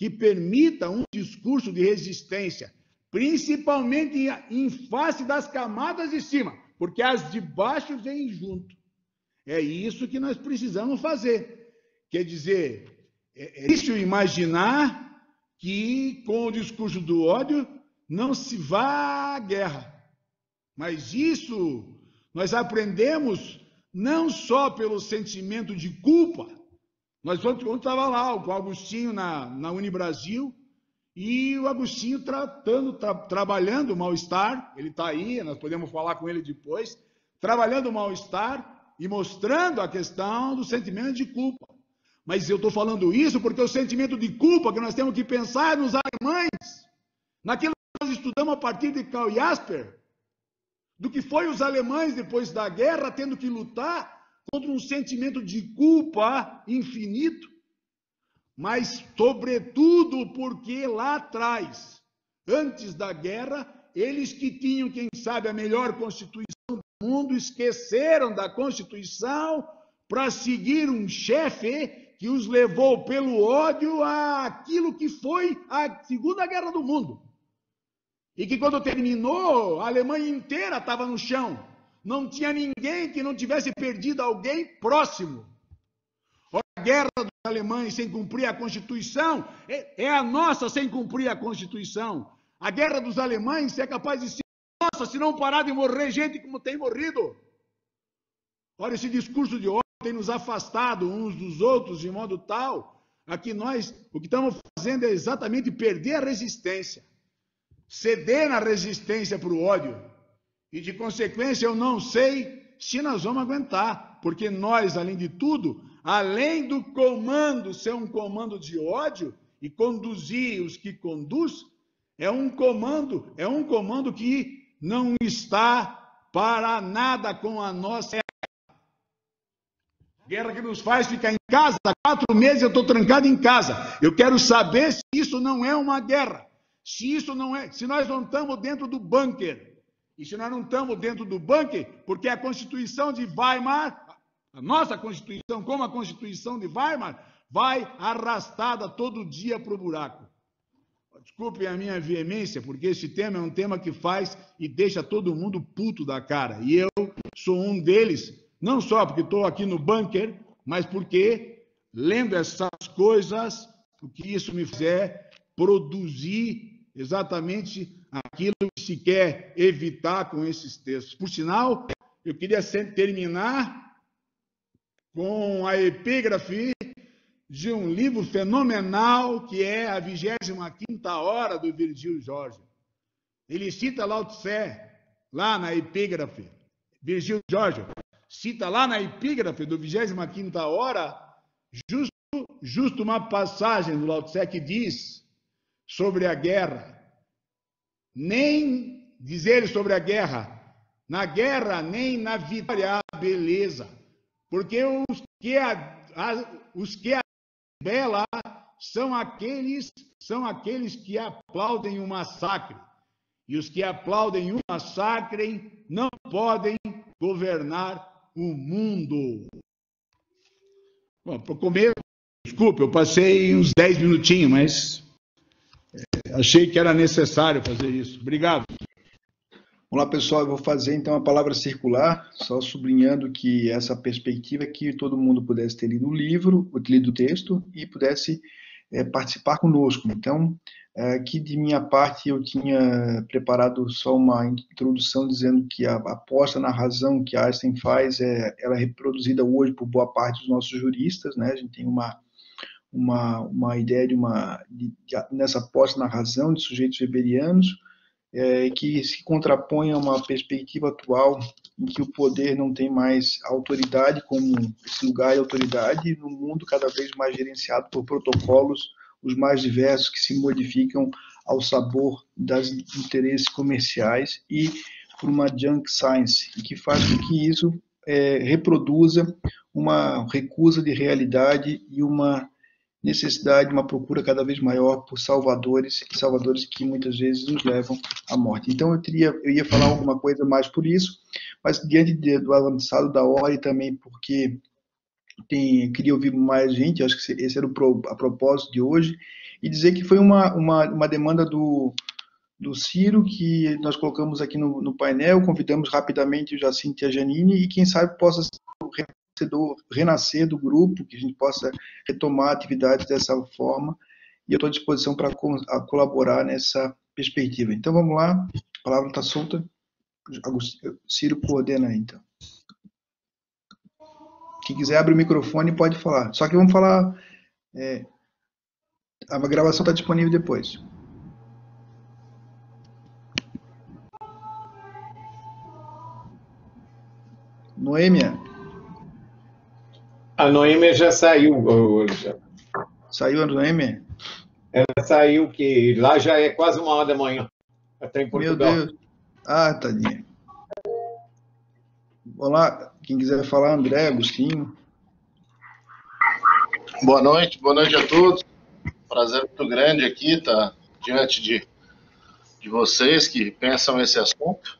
que permita um discurso de resistência, principalmente em face das camadas de cima, porque as de baixo vêm junto. É isso que nós precisamos fazer. Quer dizer, é, é difícil imaginar que com o discurso do ódio não se vá à guerra. Mas isso nós aprendemos não só pelo sentimento de culpa. Nós ontem estava lá o Agostinho na, na Unibrasil e o Agostinho tratando, tra, trabalhando o mal-estar. Ele está aí, nós podemos falar com ele depois. Trabalhando o mal-estar e mostrando a questão do sentimento de culpa. Mas eu estou falando isso porque o sentimento de culpa que nós temos que pensar nos alemães, naquilo que nós estudamos a partir de Karl Jasper, do que foi os alemães depois da guerra tendo que lutar contra um sentimento de culpa infinito, mas sobretudo porque lá atrás, antes da guerra, eles que tinham, quem sabe, a melhor constituição mundo esqueceram da Constituição para seguir um chefe que os levou pelo ódio àquilo que foi a Segunda Guerra do Mundo. E que quando terminou, a Alemanha inteira estava no chão. Não tinha ninguém que não tivesse perdido alguém próximo. A guerra dos alemães sem cumprir a Constituição é, é a nossa sem cumprir a Constituição. A guerra dos alemães é capaz de ser nossa, se não parar de morrer gente como tem morrido. Olha, esse discurso de ódio tem nos afastado uns dos outros de modo tal Aqui nós, o que estamos fazendo é exatamente perder a resistência, ceder na resistência para o ódio. E de consequência, eu não sei se nós vamos aguentar, porque nós, além de tudo, além do comando ser um comando de ódio e conduzir os que conduz, é um comando, é um comando que não está para nada com a nossa Guerra que nos faz ficar em casa. Há quatro meses eu estou trancado em casa. Eu quero saber se isso não é uma guerra. Se isso não é, se nós não estamos dentro do bunker. E se nós não estamos dentro do bunker, porque a Constituição de Weimar, a nossa Constituição, como a Constituição de Weimar, vai arrastada todo dia para o buraco. Desculpem a minha veemência, porque esse tema é um tema que faz e deixa todo mundo puto da cara. E eu sou um deles não só porque estou aqui no bunker, mas porque, lendo essas coisas, o que isso me é produzir exatamente aquilo que se quer evitar com esses textos. Por sinal, eu queria terminar com a epígrafe de um livro fenomenal que é a 25 hora do Virgílio Jorge. Ele cita Lao Tse lá na epígrafe. Virgílio Jorge, cita lá na epígrafe do 25 hora, justo, justo uma passagem do Lao Tse que diz sobre a guerra. Nem dizer sobre a guerra, na guerra nem na vitória beleza, porque os que a, a, os que a bela são aqueles são aqueles que aplaudem o massacre. E os que aplaudem o massacre não podem governar o mundo. Bom, para comer, desculpe, eu passei uns 10 minutinhos, mas achei que era necessário fazer isso. Obrigado. Olá, pessoal. Eu vou fazer então a palavra circular, só sublinhando que essa perspectiva é que todo mundo pudesse ter lido o livro, lido o texto e pudesse é, participar conosco. Então, Aqui de minha parte eu tinha preparado só uma introdução dizendo que a aposta na razão que Einstein faz é ela é reproduzida hoje por boa parte dos nossos juristas, né? A gente tem uma uma, uma ideia de uma de, nessa aposta na razão de sujeitos weberianos é, que se contrapõe a uma perspectiva atual em que o poder não tem mais autoridade como esse lugar de autoridade no mundo cada vez mais gerenciado por protocolos os mais diversos que se modificam ao sabor dos interesses comerciais e por uma junk science, que faz com que isso é, reproduza uma recusa de realidade e uma necessidade, uma procura cada vez maior por salvadores, salvadores que muitas vezes nos levam à morte. Então eu teria, eu ia falar alguma coisa mais por isso, mas diante de, do avançado da hora e também porque tem, queria ouvir mais gente, acho que esse era o pro, a propósito de hoje, e dizer que foi uma, uma, uma demanda do, do Ciro, que nós colocamos aqui no, no painel, convidamos rapidamente o Jacinto e a Janine, e quem sabe possa ser o renascedor, renascer do grupo, que a gente possa retomar atividades dessa forma, e eu estou à disposição para colaborar nessa perspectiva. Então vamos lá, a palavra está solta, Ciro coordena então. Quem quiser abre o microfone pode falar. Só que vamos falar. É, a gravação está disponível depois. Noêmia. A Noêmia já saiu, Alexandre. Saiu a Noêmia? Ela saiu, que lá já é quase uma hora da manhã. Até em Portugal. Meu Deus. Ah, tadinha. Olá, quem quiser falar, André, Agostinho. Boa noite, boa noite a todos. Prazer muito grande aqui estar diante de, de vocês que pensam esse assunto.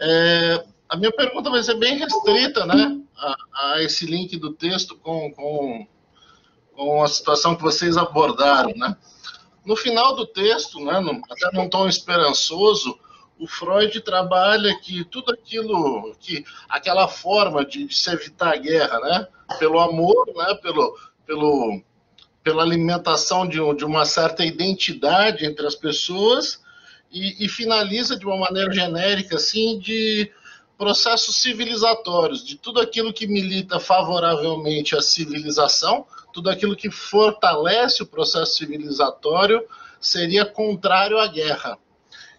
É, a minha pergunta vai ser bem restrita, né, a, a esse link do texto com, com, com a situação que vocês abordaram, né. No final do texto, né, até num tom esperançoso, o Freud trabalha que tudo aquilo, que aquela forma de, se evitar a guerra, né, pelo amor, né, pelo, pelo, pela alimentação de, de uma certa identidade entre as pessoas e, e, finaliza de uma maneira genérica, assim, de processos civilizatórios, de tudo aquilo que milita favoravelmente à civilização, tudo aquilo que fortalece o processo civilizatório seria contrário à guerra.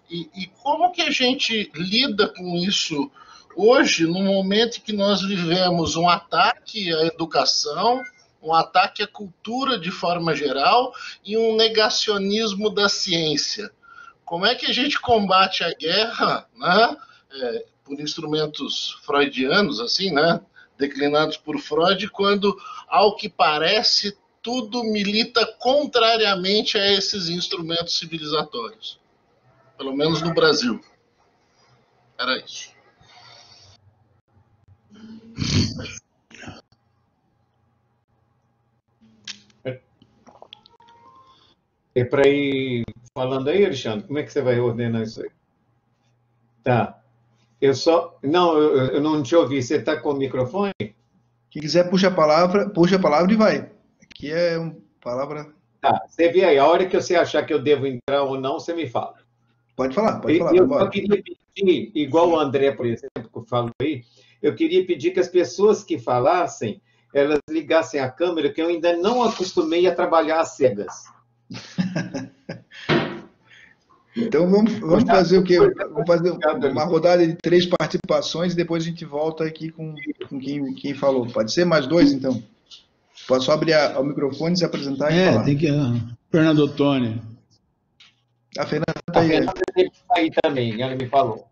E, e como que a gente lida com isso hoje, no momento em que nós vivemos um ataque à educação, um ataque à cultura de forma geral e um negacionismo da ciência? Como é que a gente combate a guerra, né? É, por instrumentos freudianos, assim, né? Declinados por Freud, quando, ao que parece, tudo milita contrariamente a esses instrumentos civilizatórios. Pelo menos no Brasil. Era isso. É para ir falando aí, Alexandre? Como é que você vai ordenar isso aí? Tá. Eu só. Não, eu, eu não te ouvi. Você está com o microfone? Quem quiser, puxa a palavra, puxa a palavra e vai. Aqui é uma palavra. Tá, você vê aí, a hora que você achar que eu devo entrar ou não, você me fala. Pode falar, pode falar. Eu só queria pedir, igual o André, por exemplo, que falou aí, eu queria pedir que as pessoas que falassem, elas ligassem a câmera, que eu ainda não acostumei a trabalhar às cegas. Então vamos, vamos fazer o quê? Vamos fazer uma rodada de três participações e depois a gente volta aqui com, com quem, quem falou. Pode ser mais dois, então? Posso só abrir a, o microfone, se apresentar e é, falar. É, tem que... Uh, Fernando Tony. A Fernanda está aí. A Fernanda está aí também, ela me falou.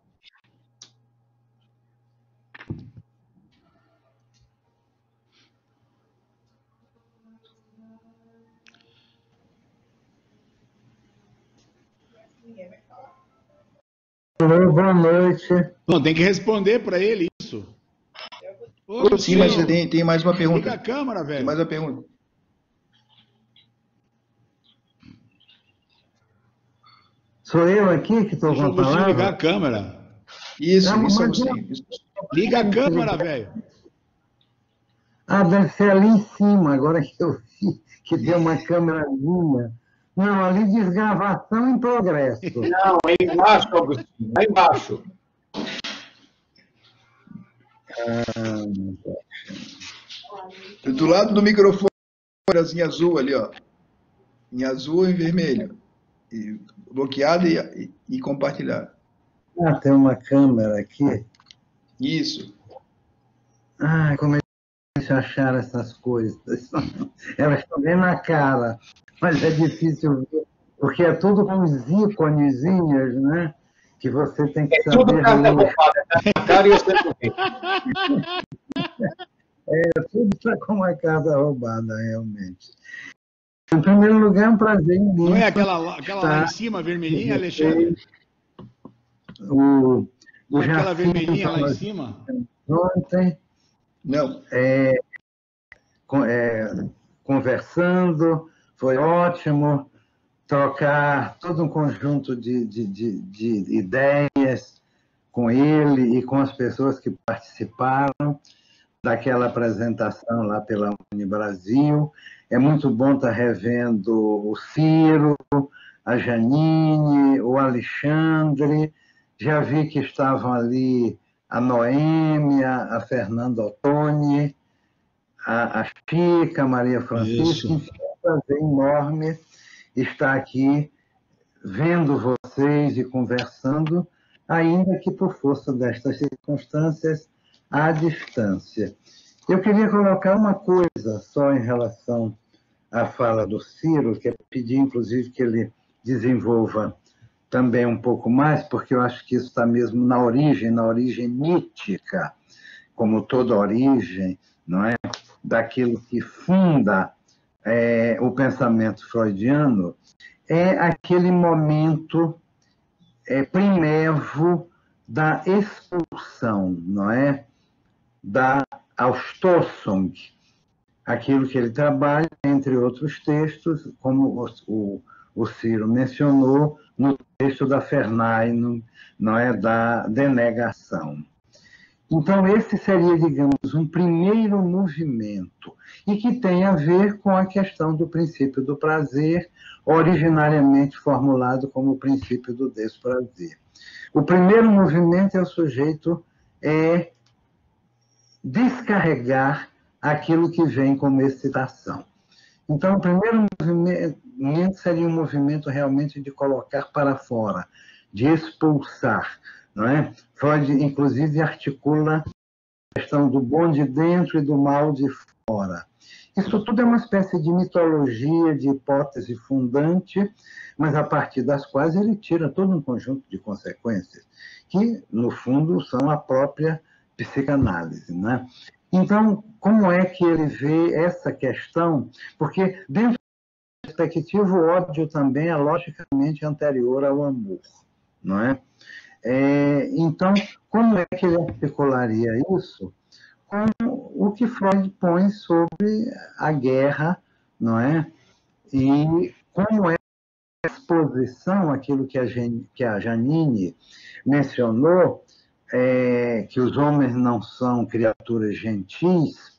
Alô, boa noite. Não, tem que responder para ele isso. Ô, Sim, mas tem, tem mais uma pergunta. Liga a câmera, velho. Tem mais uma pergunta. Sou eu aqui que estou com a palavra? ligar a câmera. Isso, Não, isso é você. Liga a câmera, velho. Ah, deve ser ali em cima, agora que eu vi que tem uma câmera minha. Não, ali diz gravação em progresso. Não, é embaixo, Agostinho, é embaixo. Do lado do microfone, em azul ali, ó. Em azul e em vermelho. E, bloqueado e, e, e compartilhado. Ah, tem uma câmera aqui. Isso. Ah, como é difícil achar essas coisas. Elas estão bem na cara mas é difícil ver, porque é tudo com os íconezinhos, né? Que você tem que é saber. Tudo ler. Cara, eu é, tudo está com uma casa roubada, realmente. Em primeiro lugar, é um prazer imenso. Não é aquela, aquela lá em cima, vermelhinha, Alexandre? O, o aquela vermelhinha lá em cima? Ontem. Não. É, é, conversando, foi ótimo trocar todo um conjunto de, de, de, de ideias com ele e com as pessoas que participaram daquela apresentação lá pela Unibrasil. É muito bom estar revendo o Ciro, a Janine, o Alexandre. Já vi que estavam ali a Noêmia, a Fernanda Ottoni, a, a Chica, a Maria Francisca, prazer enorme estar aqui vendo vocês e conversando, ainda que por força destas circunstâncias, à distância. Eu queria colocar uma coisa só em relação à fala do Ciro, que é pedir, inclusive, que ele desenvolva também um pouco mais, porque eu acho que isso está mesmo na origem, na origem mítica, como toda origem, não é? Daquilo que funda é, o pensamento freudiano é aquele momento é, primevo da expulsão, não é? Da Ausstoßung, aquilo que ele trabalha, entre outros textos, como o, o, o Ciro mencionou, no texto da Fernai, não é? Da denegação. Então, esse seria, digamos, um primeiro movimento, e que tem a ver com a questão do princípio do prazer, originariamente formulado como o princípio do desprazer. O primeiro movimento é o sujeito é descarregar aquilo que vem como excitação. Então, o primeiro movimento seria um movimento realmente de colocar para fora, de expulsar, não é? Freud, inclusive, articula a questão do bom de dentro e do mal de fora. Isso tudo é uma espécie de mitologia, de hipótese fundante, mas a partir das quais ele tira todo um conjunto de consequências, que, no fundo, são a própria psicanálise. Né? Então, como é que ele vê essa questão? Porque, dentro da perspectiva, o ódio também é logicamente anterior ao amor. Não é? É então, como é que ele articularia isso com o que Freud põe sobre a guerra, não é? E como é a exposição, aquilo que a, que a Janine mencionou, é, que os homens não são criaturas gentis,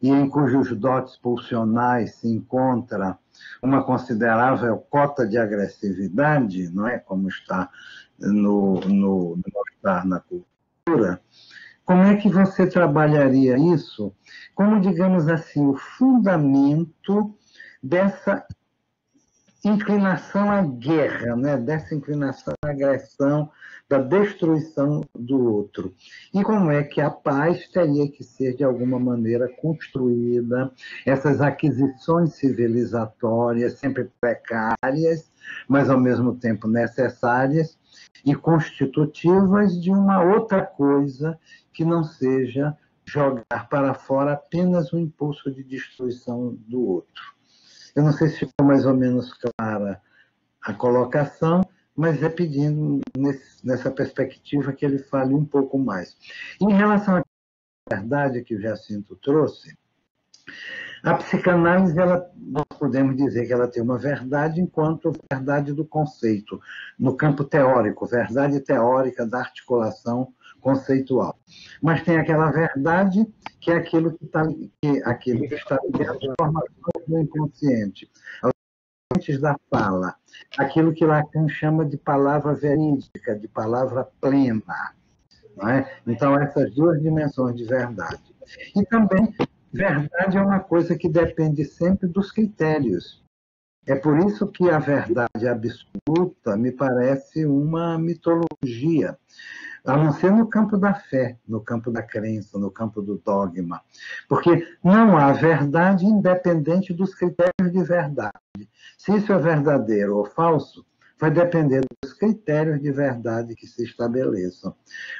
e em cujos dotes pulsionais se encontra uma considerável cota de agressividade, não é? Como está no, no, no na cultura, como é que você trabalharia isso como, digamos assim, o fundamento dessa inclinação à guerra, né? dessa inclinação à agressão, da destruição do outro. E como é que a paz teria que ser, de alguma maneira, construída, essas aquisições civilizatórias, sempre precárias, mas ao mesmo tempo necessárias e constitutivas de uma outra coisa que não seja jogar para fora apenas o impulso de destruição do outro. Eu não sei se ficou mais ou menos clara a colocação, mas é pedindo nesse, nessa perspectiva que ele fale um pouco mais. Em relação à verdade que o Jacinto trouxe, a psicanálise, ela, podemos dizer que ela tem uma verdade enquanto verdade do conceito, no campo teórico, verdade teórica da articulação conceitual. Mas tem aquela verdade que é aquilo que está, que, que está dentro da formação do inconsciente, antes da fala, aquilo que Lacan chama de palavra verídica, de palavra plena. É? Então, essas duas dimensões de verdade. E também, verdade é uma coisa que depende sempre dos critérios. É por isso que a verdade absoluta me parece uma mitologia a não ser no campo da fé, no campo da crença, no campo do dogma. Porque não há verdade independente dos critérios de verdade. Se isso é verdadeiro ou falso, vai depender dos critérios de verdade que se estabeleçam.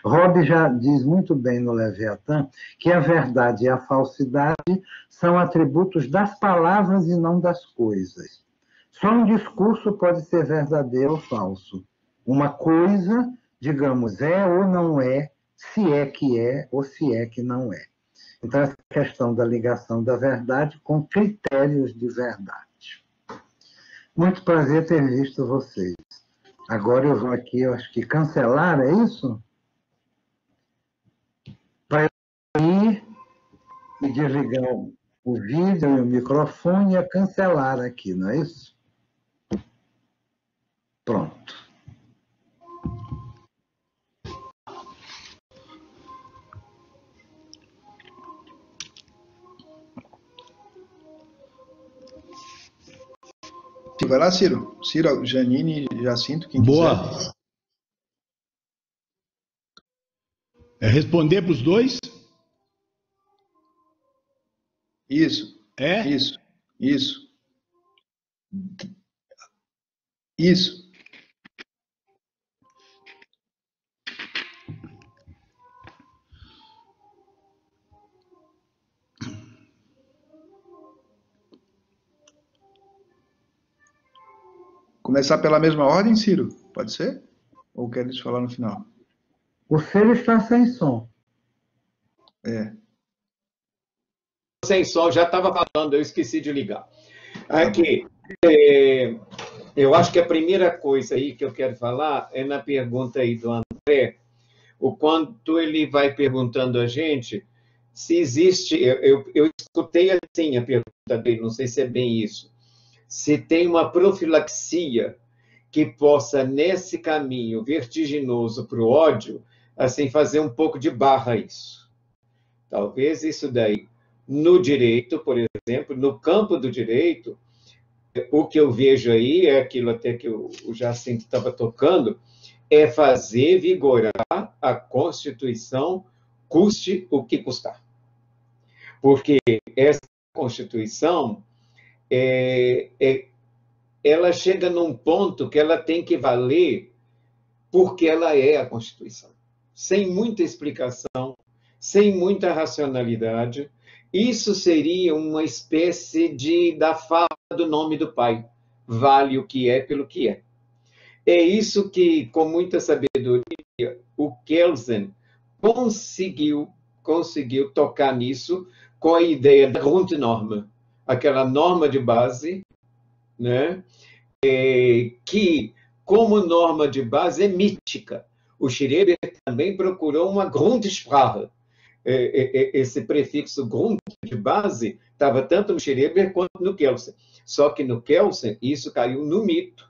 Robb já diz muito bem no Leviatã que a verdade e a falsidade são atributos das palavras e não das coisas. Só um discurso pode ser verdadeiro ou falso. Uma coisa digamos, é ou não é, se é que é ou se é que não é. Então, essa questão da ligação da verdade com critérios de verdade. Muito prazer ter visto vocês. Agora eu vou aqui, eu acho que cancelar, é isso? Para ir e desligar o vídeo e o microfone e cancelar aqui, não é isso? Pronto. Vai lá, Ciro. Ciro, Janine, Jacinto, quem Boa. quiser. É responder para os dois? Isso. É? Isso. Isso. Isso. Começar pela mesma ordem, Ciro? Pode ser? Ou queres falar no final? O Ciro está sem som. É. Sem som, já estava falando, eu esqueci de ligar. Aqui, é, eu acho que a primeira coisa aí que eu quero falar é na pergunta aí do André, o quanto ele vai perguntando a gente se existe, eu, eu, eu escutei assim a pergunta dele, não sei se é bem isso, se tem uma profilaxia que possa, nesse caminho vertiginoso para o ódio, assim, fazer um pouco de barra isso. Talvez isso daí, no direito, por exemplo, no campo do direito, o que eu vejo aí é aquilo até que o Jacinto estava tocando, é fazer vigorar a Constituição, custe o que custar. Porque essa Constituição, é, é, ela chega num ponto que ela tem que valer porque ela é a Constituição. Sem muita explicação, sem muita racionalidade, isso seria uma espécie de da fala do nome do Pai. Vale o que é pelo que é. É isso que, com muita sabedoria, o Kelsen conseguiu, conseguiu tocar nisso com a ideia da Grundnorma, aquela norma de base, né? É, que, como norma de base, é mítica. O Schreber também procurou uma Grundsprache. É, é, é, esse prefixo Grund de base estava tanto no Schreber quanto no Kelsen. Só que no Kelsen, isso caiu no mito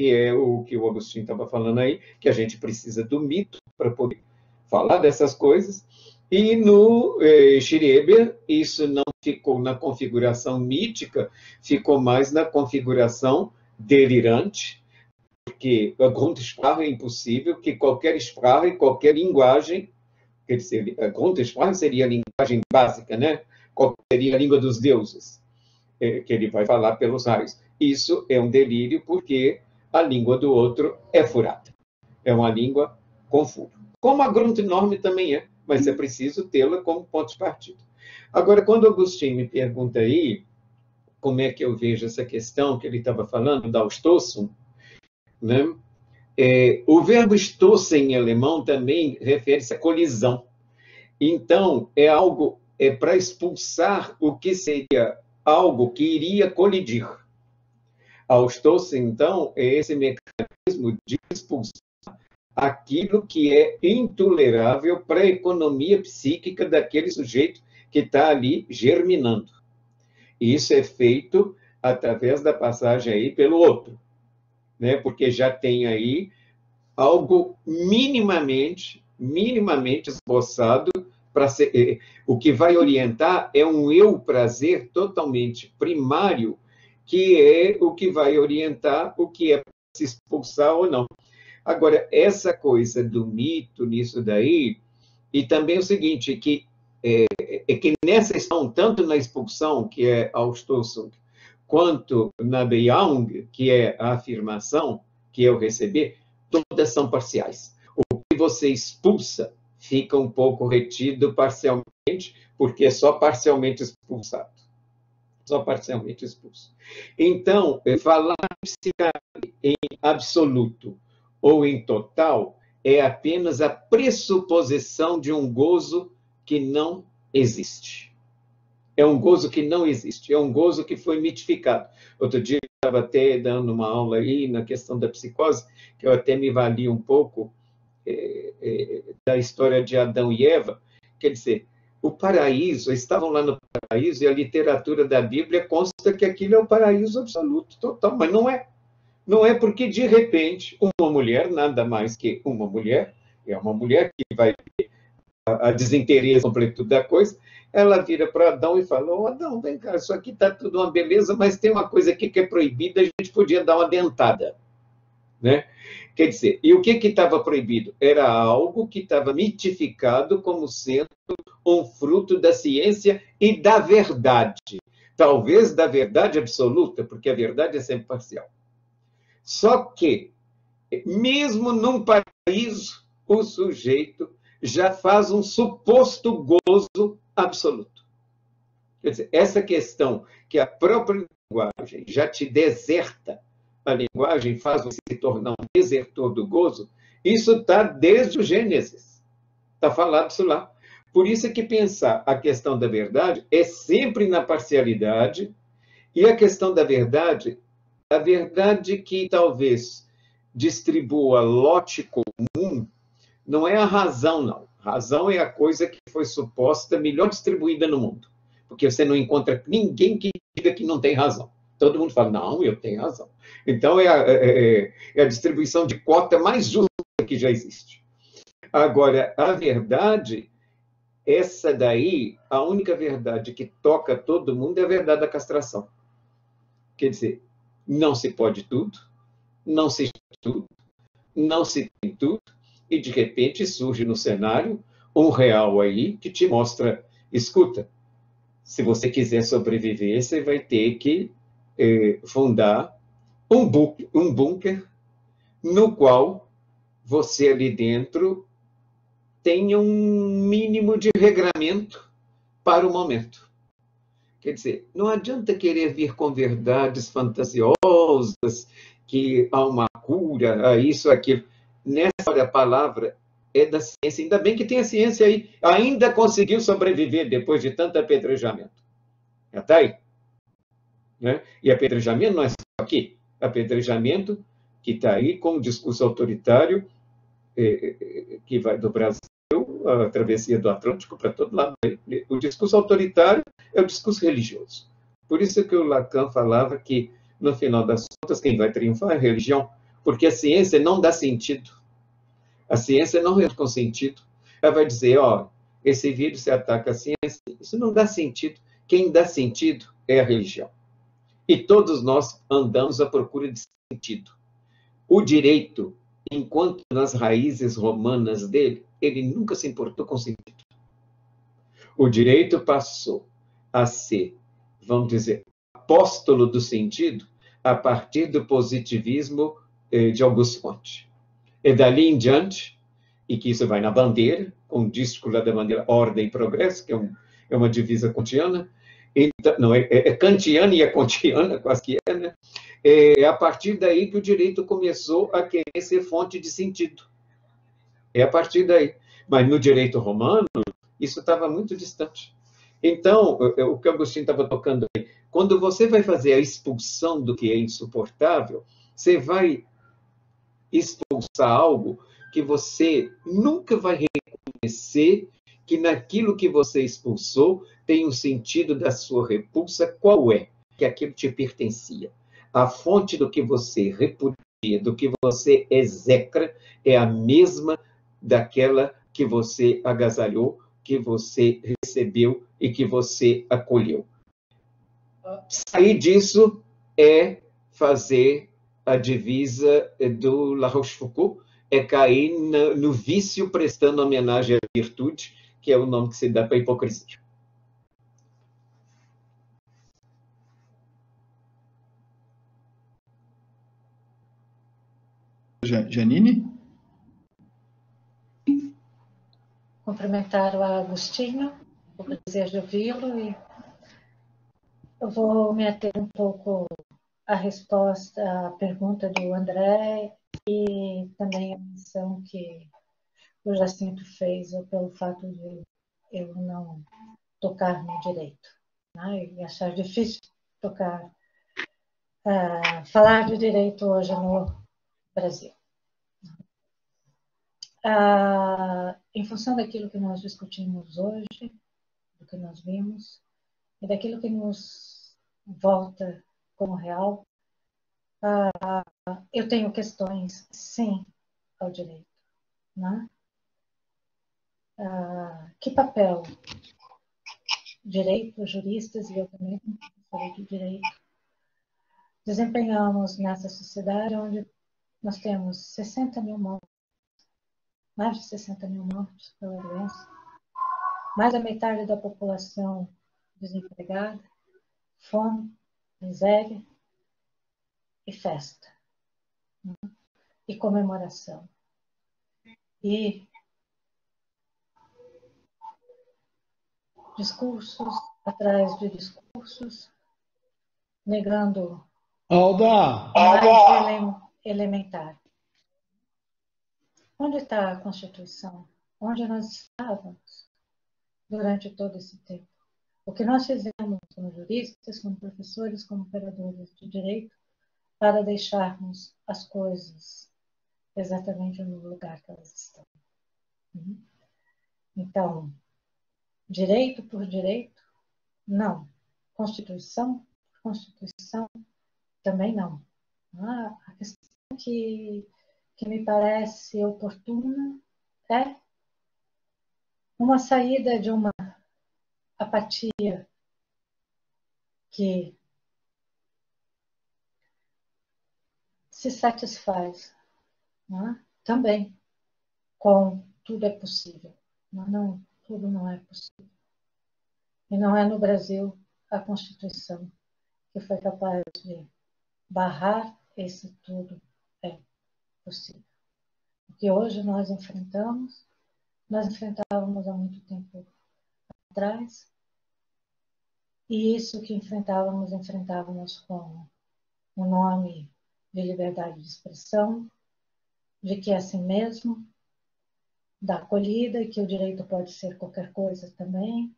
que é o que o Agostinho estava falando aí, que a gente precisa do mito para poder falar dessas coisas. E no eh, Schreber, isso não ficou na configuração mítica, ficou mais na configuração delirante, porque a Grundsprache é impossível, que qualquer Sprache, qualquer linguagem, quer dizer, a Grundsprache seria a linguagem básica, né? Qual seria a língua dos deuses, eh, que ele vai falar pelos raios. Isso é um delírio, porque a língua do outro é furada. É uma língua com furo. Como a Grundnorme também é, mas é preciso tê-la como ponto de partida. Agora, quando Agostinho me pergunta aí como é que eu vejo essa questão que ele estava falando, da Stossum, né? É, o verbo stossen em alemão também refere-se à colisão. Então, é algo é para expulsar o que seria algo que iria colidir. Austou-se, então, é esse mecanismo de expulsar aquilo que é intolerável para a economia psíquica daquele sujeito que está ali germinando. E isso é feito através da passagem aí pelo outro, né? porque já tem aí algo minimamente, minimamente esboçado para ser. Eh, o que vai orientar é um eu prazer totalmente primário que é o que vai orientar o que é se expulsar ou não. Agora, essa coisa do mito nisso daí, e também o seguinte, que é, é que nessa questão, tanto na expulsão, que é Ausstoßung, quanto na Beyang, que é a afirmação, que o receber, todas são parciais. O que você expulsa fica um pouco retido parcialmente, porque é só parcialmente expulsado só parcialmente expulso. Então, falar em absoluto ou em total é apenas a pressuposição de um gozo que não existe. É um gozo que não existe, é um gozo que foi mitificado. Outro dia eu estava até dando uma aula aí na questão da psicose, que eu até me vali um pouco é, é, da história de Adão e Eva. Quer dizer, o paraíso, estavam lá no paraíso e a literatura da Bíblia consta que aquilo é o paraíso absoluto, total, mas não é. Não é porque, de repente, uma mulher, nada mais que uma mulher, é uma mulher que vai ter a desinteresse completo da coisa, ela vira para Adão e fala: oh, Adão, vem cá, isso aqui está tudo uma beleza, mas tem uma coisa aqui que é proibida, a gente podia dar uma dentada. Né? Quer dizer, e o que estava proibido? Era algo que estava mitificado como sendo um fruto da ciência e da verdade. Talvez da verdade absoluta, porque a verdade é sempre parcial. Só que, mesmo num paraíso, o sujeito já faz um suposto gozo absoluto. Quer dizer, essa questão que a própria linguagem já te deserta a linguagem faz você se tornar um desertor do gozo, isso está desde o Gênesis. Está falado isso lá. Por isso é que pensar a questão da verdade é sempre na parcialidade, e a questão da verdade, a verdade que talvez distribua lote comum, não é a razão, não. A razão é a coisa que foi suposta melhor distribuída no mundo. Porque você não encontra ninguém que diga que não tem razão. Todo mundo fala, não, eu tenho razão. Então, é a, é, é, é a distribuição de cota mais justa que já existe. Agora, a verdade, essa daí, a única verdade que toca todo mundo é a verdade da castração. Quer dizer, não se pode tudo, não se tudo, não se tem tudo, e de repente surge no cenário um real aí que te mostra, escuta, se você quiser sobreviver, você vai ter que eh, fundar um, um bunker no qual você ali dentro tenha um mínimo de regramento para o momento. Quer dizer, não adianta querer vir com verdades fantasiosas, que há uma cura, há isso, aquilo. Nessa hora, a palavra é da ciência. Ainda bem que tem a ciência aí. Ainda conseguiu sobreviver depois de tanto apedrejamento. Já está aí. Né? E apedrejamento não é só aqui. Apedrejamento que está aí com o discurso autoritário eh, eh, que vai do Brasil, a travessia do Atlântico para todo lado. O discurso autoritário é o discurso religioso. Por isso que o Lacan falava que, no final das contas, quem vai triunfar é a religião, porque a ciência não dá sentido. A ciência não entra com sentido. Ela vai dizer, ó, esse vírus se ataca a ciência. Isso não dá sentido. Quem dá sentido é a religião. E todos nós andamos à procura de sentido. O direito, enquanto nas raízes romanas dele, ele nunca se importou com sentido. O direito passou a ser, vamos dizer, apóstolo do sentido a partir do positivismo eh, de Augusto Conte. E dali em diante, e que isso vai na bandeira, com o disco da bandeira Ordem e Progresso, que é, um, é uma divisa kantiana, então, não, é, é, kantiana e é kantiana, quase que é, né? É a partir daí que o direito começou a querer ser fonte de sentido. É a partir daí. Mas no direito romano, isso estava muito distante. Então, o que Agostinho estava tocando aí, quando você vai fazer a expulsão do que é insuportável, você vai expulsar algo que você nunca vai reconhecer que naquilo que você expulsou tem o um sentido da sua repulsa, qual é? Que aquilo te pertencia. A fonte do que você repudia, do que você execra, é a mesma daquela que você agasalhou, que você recebeu e que você acolheu. Sair disso é fazer a divisa do La Rochefoucauld, é cair no vício prestando homenagem à virtude, que é o nome que se dá para a hipocrisia. Janine? Cumprimentar o Agostinho, o prazer de ouvi-lo e eu vou me ater um pouco à resposta à pergunta do André e também a menção que o Jacinto fez pelo fato de eu não tocar no direito né? e achar difícil tocar, uh, falar de direito hoje no Brasil. Uh, em função daquilo que nós discutimos hoje, que nós vimos, e daquilo que nos volta como real, uh, eu tenho questões, sim, ao direito. Né? Uh, que papel direito, juristas e eu também, professora de direito, desempenhamos nessa sociedade onde nós temos 60 mil mortos mais de 60 mil mortos pela doença, mais da metade da população desempregada, fome, miséria e festa, né? e comemoração. E discursos atrás de discursos, negando Alda, mais elementar. Onde está a Constituição? Onde nós estávamos durante todo esse tempo? O que nós fizemos como juristas, como professores, como operadores de direito, para deixarmos as coisas exatamente no lugar que elas estão. Uhum. Então, direito por direito? Não. Constituição por Constituição? Também não. Ah, a questão que que me parece oportuna é uma saída de uma apatia que se satisfaz né? também com tudo é possível. Mas não, tudo não é possível. E não é no Brasil a Constituição que foi capaz de barrar esse tudo é possível. O que hoje nós enfrentamos, nós enfrentávamos há muito tempo atrás, e isso que enfrentávamos, enfrentávamos com o nome de liberdade de expressão, de que é assim mesmo, da acolhida, que o direito pode ser qualquer coisa também,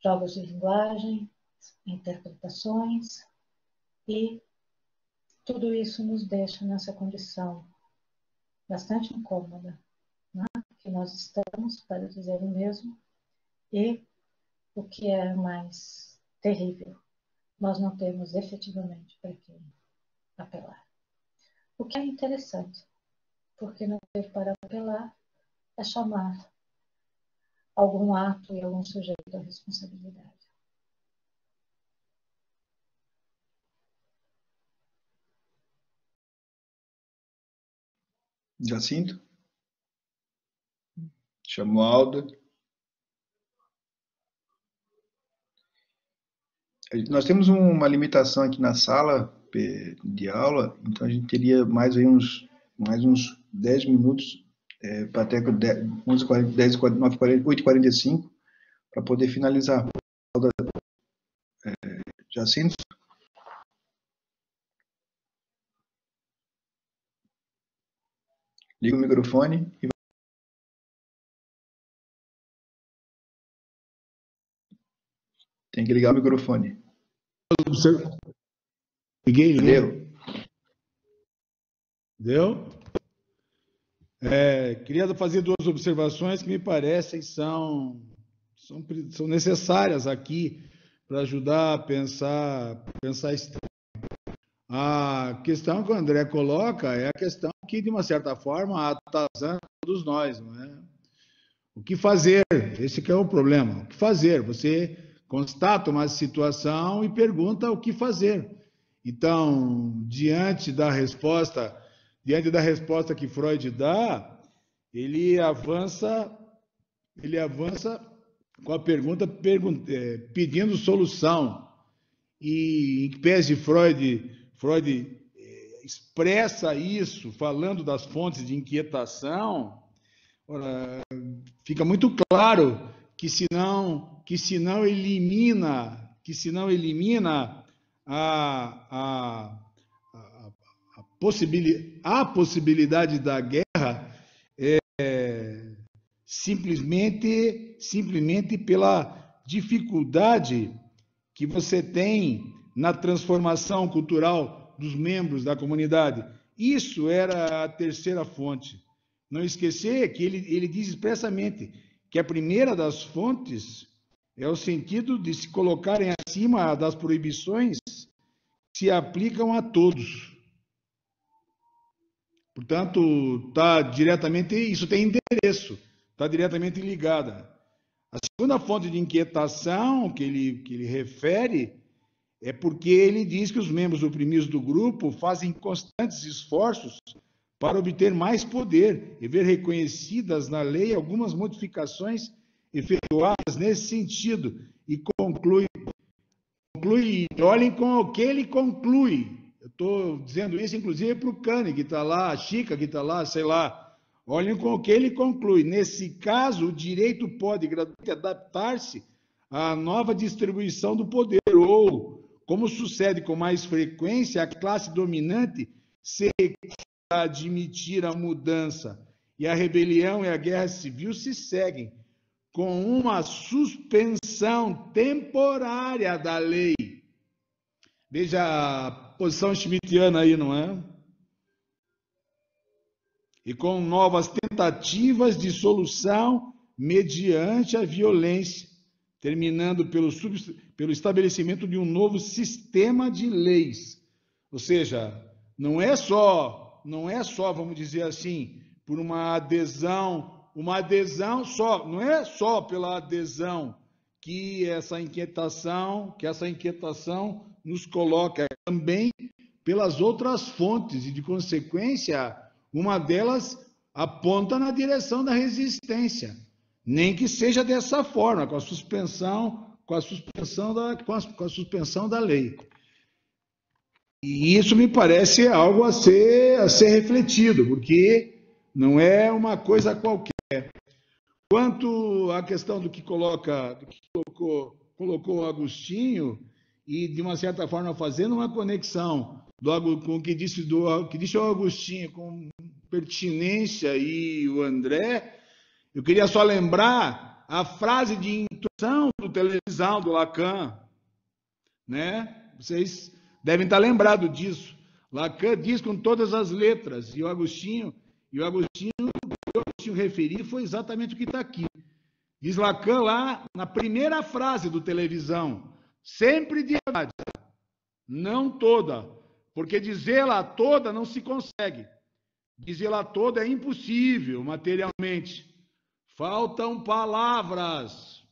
jogos de linguagem, interpretações, e tudo isso nos deixa nessa condição bastante incômoda, né? Que nós estamos, para dizer o mesmo, e o que é mais terrível, nós não temos efetivamente para quem apelar. O que é interessante, porque não ter para apelar é chamar algum ato e algum sujeito à responsabilidade. Jacinto? Chamo Aldo. Nós temos uma limitação aqui na sala de aula, então a gente teria mais aí uns, mais uns 10 minutos é, até 11h40, 10, 8h45 para poder finalizar. É, Jacinto? Liga o microfone e Tem que ligar o microfone. Liguei, liguei. Deu. Deu? É, queria fazer duas observações que me parecem são, são, são necessárias aqui para ajudar a pensar, pensar A questão que o André coloca é a questão que, de uma certa forma, atazana todos nós, não é? O que fazer? Esse que é o problema. O que fazer? Você constata uma situação e pergunta o que fazer. Então, diante da resposta, diante da resposta que Freud dá, ele avança, ele avança com a pergunta é, pedindo solução. E em que pese Freud, Freud expressa isso falando das fontes de inquietação, fica muito claro que se não, que se não elimina, que se não elimina a, a, a, a, possibilidade, a possibilidade da guerra é, simplesmente, simplesmente pela dificuldade que você tem na transformação cultural dos membros da comunidade. Isso era a terceira fonte. Não esquecer que ele, ele diz expressamente que a primeira das fontes é o sentido de se colocarem acima das proibições que se aplicam a todos. Portanto, está diretamente, isso tem endereço, está diretamente ligada. A segunda fonte de inquietação que ele, que ele refere é porque ele diz que os membros oprimidos do grupo fazem constantes esforços para obter mais poder e ver reconhecidas na lei algumas modificações efetuadas nesse sentido. E conclui, conclui olhem com o que ele conclui. Eu estou dizendo isso, inclusive, para o Cane, que está lá, a Chica, que está lá, sei lá. Olhem com o que ele conclui. Nesse caso, o direito pode gradualmente adaptar-se à nova distribuição do poder, ou como sucede com mais frequência, a classe dominante se admitir a mudança e a rebelião e a guerra civil se seguem com uma suspensão temporária da lei. Veja a posição schmittiana aí, não é? E com novas tentativas de solução mediante a violência terminando pelo, pelo estabelecimento de um novo sistema de leis. Ou seja, não é só, não é só, vamos dizer assim, por uma adesão uma adesão só, não é só pela adesão que essa inquietação, que essa inquietação nos coloca, é também pelas outras fontes e de consequência, uma delas aponta na direção da resistência, nem que seja dessa forma, com a suspensão, com a suspensão da, com a, com a suspensão da lei. E isso me parece algo a ser, a ser refletido, porque não é uma coisa qualquer. Quanto à questão do que coloca, do que colocou, colocou o Agostinho, e de uma certa forma fazendo uma conexão do, com o que disse, do, que disse o Agostinho, com pertinência e o André, eu queria só lembrar a frase de intuição do televisão do Lacan, né? Vocês devem estar lembrados disso. Lacan diz com todas as letras e o Agostinho e o Agostinho se referir foi exatamente o que está aqui. Diz Lacan lá na primeira frase do televisão, sempre de verdade, não toda, porque dizê-la toda não se consegue. Dizê-la toda é impossível materialmente. Faltam palavras.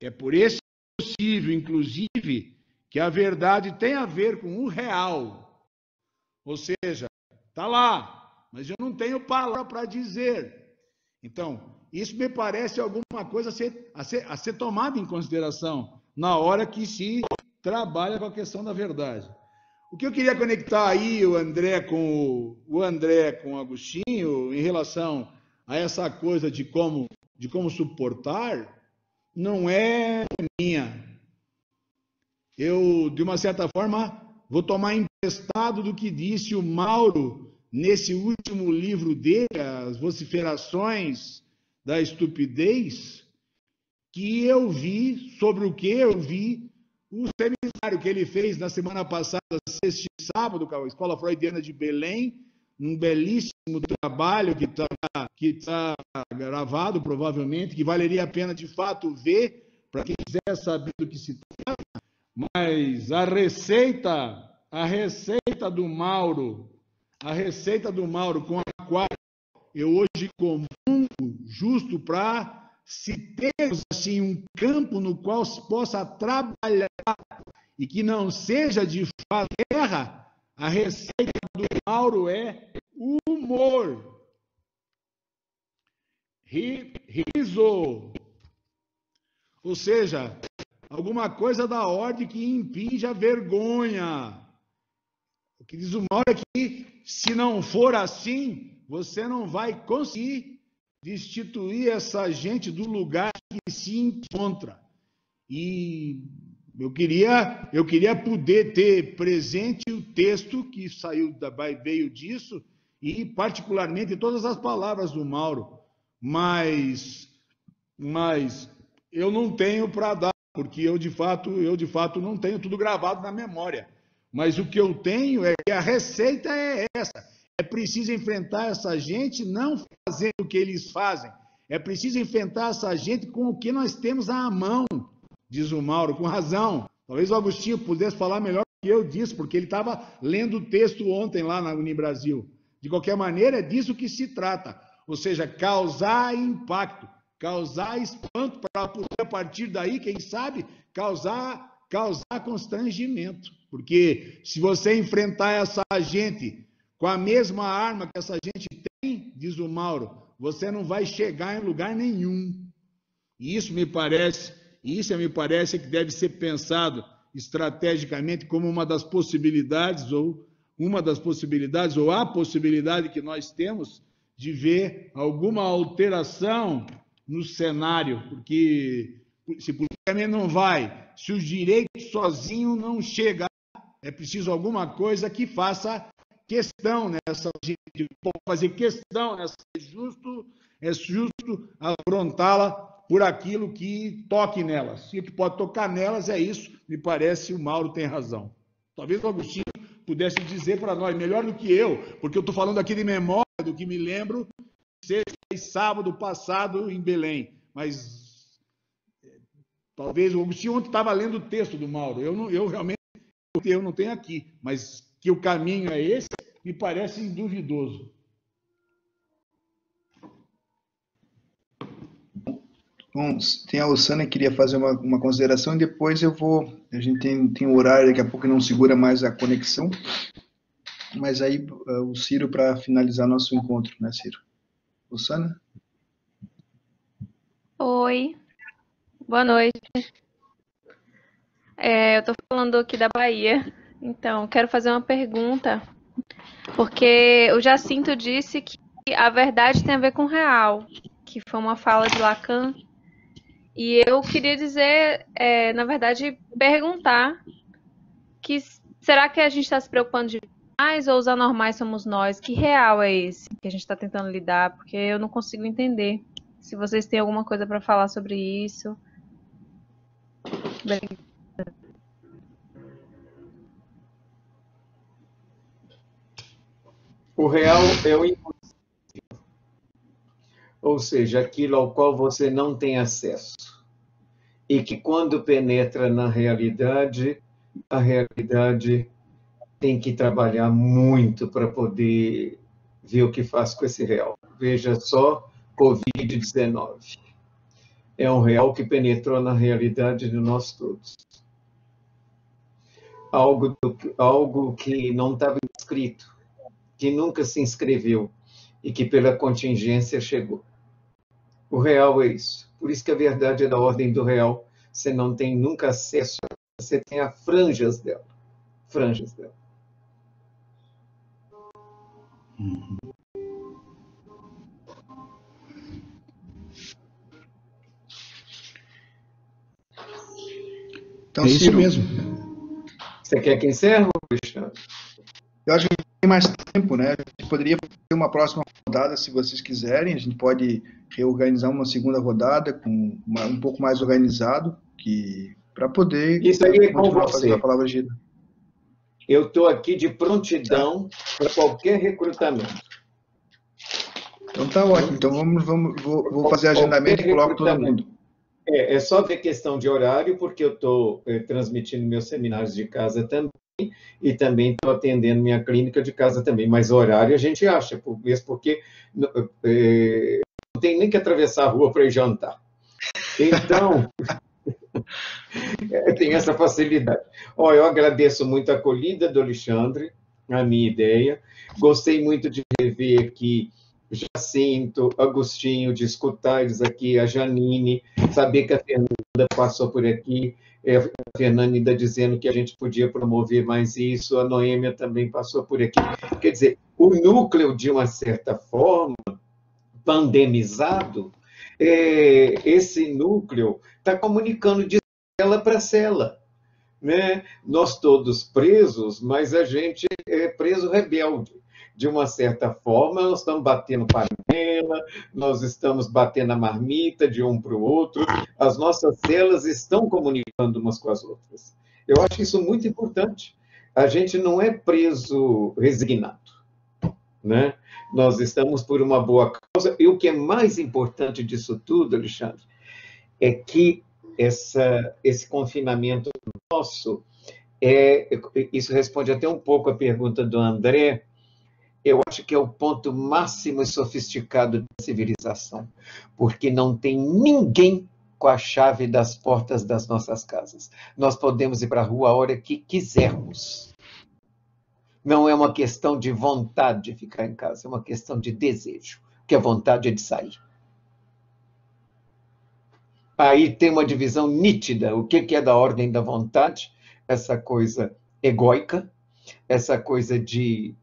É por esse possível, inclusive, que a verdade tem a ver com o real. Ou seja, está lá, mas eu não tenho palavra para dizer. Então, isso me parece alguma coisa a ser, a, ser, a ser tomada em consideração na hora que se trabalha com a questão da verdade. O que eu queria conectar aí o André com o, o André com o Agostinho em relação a essa coisa de como de como suportar não é minha. Eu de uma certa forma vou tomar emprestado do que disse o Mauro nesse último livro dele, As Vociferações da Estupidez, que eu vi, sobre o que eu vi, o seminário que ele fez na semana passada, sexta e sábado, com a Escola Freudiana de Belém, um belíssimo trabalho que está que tá gravado, provavelmente, que valeria a pena de fato ver, para quem quiser saber do que se trata. Mas a receita, a receita do Mauro a receita do Mauro com a qual eu hoje comungo justo para se termos assim um campo no qual se possa trabalhar e que não seja de guerra, a receita do Mauro é humor. Riso. Ou seja, alguma coisa da ordem que impinge a vergonha. Que diz o Mauro que se não for assim, você não vai conseguir destituir essa gente do lugar que se encontra. E eu queria, eu queria poder ter presente o texto que saiu da veio disso e particularmente todas as palavras do Mauro, mas mas eu não tenho para dar, porque eu de fato, eu de fato não tenho tudo gravado na memória. Mas o que eu tenho é que a receita é essa. É preciso enfrentar essa gente não fazendo o que eles fazem. É preciso enfrentar essa gente com o que nós temos à mão, diz o Mauro, com razão. Talvez o Agostinho pudesse falar melhor do que eu disse, porque ele estava lendo o texto ontem lá na Unibrasil. De qualquer maneira, é disso que se trata. Ou seja, causar impacto, causar espanto para poder, a partir daí, quem sabe, causar, causar constrangimento. Porque se você enfrentar essa gente com a mesma arma que essa gente tem, diz o Mauro, você não vai chegar em lugar nenhum. E isso me parece, isso me parece que deve ser pensado estrategicamente como uma das possibilidades ou uma das possibilidades ou a possibilidade que nós temos de ver alguma alteração no cenário, porque se politicamente não vai, se os direitos sozinho não chega é preciso alguma coisa que faça questão nessa fazer questão nessa é justo é justo afrontá-la por aquilo que toque nelas. E o que pode tocar nelas é isso, me parece o Mauro tem razão. Talvez o Agostinho pudesse dizer para nós, melhor do que eu, porque eu estou falando aqui de memória do que me lembro, seja sábado passado em Belém. Mas eh, talvez o Agostinho ontem estava lendo o texto do Mauro. Eu, não, eu realmente eu não tenho aqui, mas que o caminho é esse, me parece duvidoso. Bom, tem a Osana que queria fazer uma, uma consideração e depois eu vou. A gente tem, tem um horário, daqui a pouco não segura mais a conexão. Mas aí uh, o Ciro para finalizar nosso encontro, né, Ciro? Osana? Oi, boa noite. É, eu estou falando aqui da Bahia, então quero fazer uma pergunta, porque o Jacinto disse que a verdade tem a ver com o real, que foi uma fala de Lacan e eu queria dizer, é, na verdade, perguntar que será que a gente está se preocupando demais ou os anormais somos nós? Que real é esse que a gente está tentando lidar? Porque eu não consigo entender. Se vocês têm alguma coisa para falar sobre isso. O real é o ou seja, aquilo ao qual você não tem acesso. E que quando penetra na realidade, a realidade tem que trabalhar muito para poder ver o que faz com esse real. Veja só, Covid-19. É um real que penetrou na realidade de nós todos. Algo, algo que não estava escrito, que nunca se inscreveu e que pela contingência chegou. O real é isso. Por isso que a verdade é da ordem do real. Você não tem nunca acesso, você tem a franjas dela. Franjas dela. Então, é isso mesmo. Você quer que encerre, Alexandre? Eu acho que tem mais tempo, né? A gente poderia fazer uma próxima rodada, se vocês quiserem. A gente pode reorganizar uma segunda rodada com uma, um pouco mais organizado, que para poder Isso aí é com você. a palavra gira. Eu estou aqui de prontidão para qualquer recrutamento. Então tá ótimo. Então vamos, vamos vou, vou fazer agendamento e coloco todo mundo. É, é, só ver questão de horário, porque eu estou é, transmitindo meus seminários de casa também e também estou atendendo minha clínica de casa também. Mas horário a gente acha, por, mesmo porque é, não tem nem que atravessar a rua para ir jantar. Então, é, tem essa facilidade. Ó, eu agradeço muito a acolhida do Alexandre, a minha ideia. Gostei muito de rever aqui Jacinto, Agostinho, de escutar eles aqui, a Janine, saber que a Fernanda passou por aqui, a Fernanda ainda dizendo que a gente podia promover mais isso, a Noêmia também passou por aqui. Quer dizer, o núcleo, de uma certa forma, pandemizado, é, esse núcleo está comunicando de cela para cela. Né? Nós todos presos, mas a gente é preso rebelde. De uma certa forma, nós estamos batendo panela, nós estamos batendo a marmita de um para o outro, as nossas celas estão comunicando umas com as outras. Eu acho isso muito importante. A gente não é preso resignado. Né? Nós estamos por uma boa causa. E o que é mais importante disso tudo, Alexandre, é que essa, esse confinamento nosso, é, isso responde até um pouco à pergunta do André, eu acho que é o ponto máximo e sofisticado da civilização, porque não tem ninguém com a chave das portas das nossas casas. Nós podemos ir para a rua a hora que quisermos. Não é uma questão de vontade de ficar em casa, é uma questão de desejo, que a vontade é de sair. Aí tem uma divisão nítida. O que é da ordem da vontade? Essa coisa egóica, essa coisa de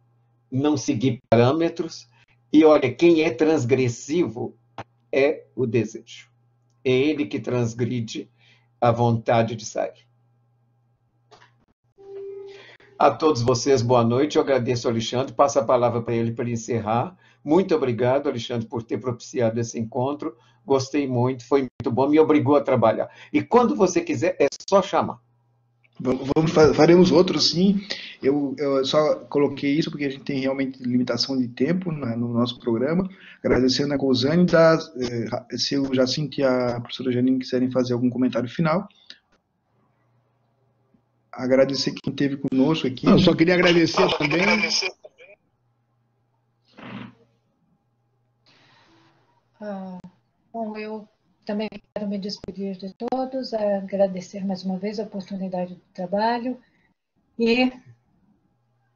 não seguir parâmetros. E olha, quem é transgressivo é o desejo. É ele que transgride a vontade de sair. A todos vocês, boa noite. Eu agradeço ao Alexandre. Passo a palavra para ele para encerrar. Muito obrigado, Alexandre, por ter propiciado esse encontro. Gostei muito, foi muito bom, me obrigou a trabalhar. E quando você quiser, é só chamar. Vamos, faremos outros sim. Eu, eu, só coloquei isso porque a gente tem realmente limitação de tempo né, no nosso programa. Agradecendo a Cozane, da, eh, se o Jacinto e a professora Janine quiserem fazer algum comentário final. Agradecer quem esteve conosco aqui. Eu só queria agradecer ah, também. Queria agradecer. Ah, bom, eu também quero me despedir de todos, agradecer mais uma vez a oportunidade do trabalho e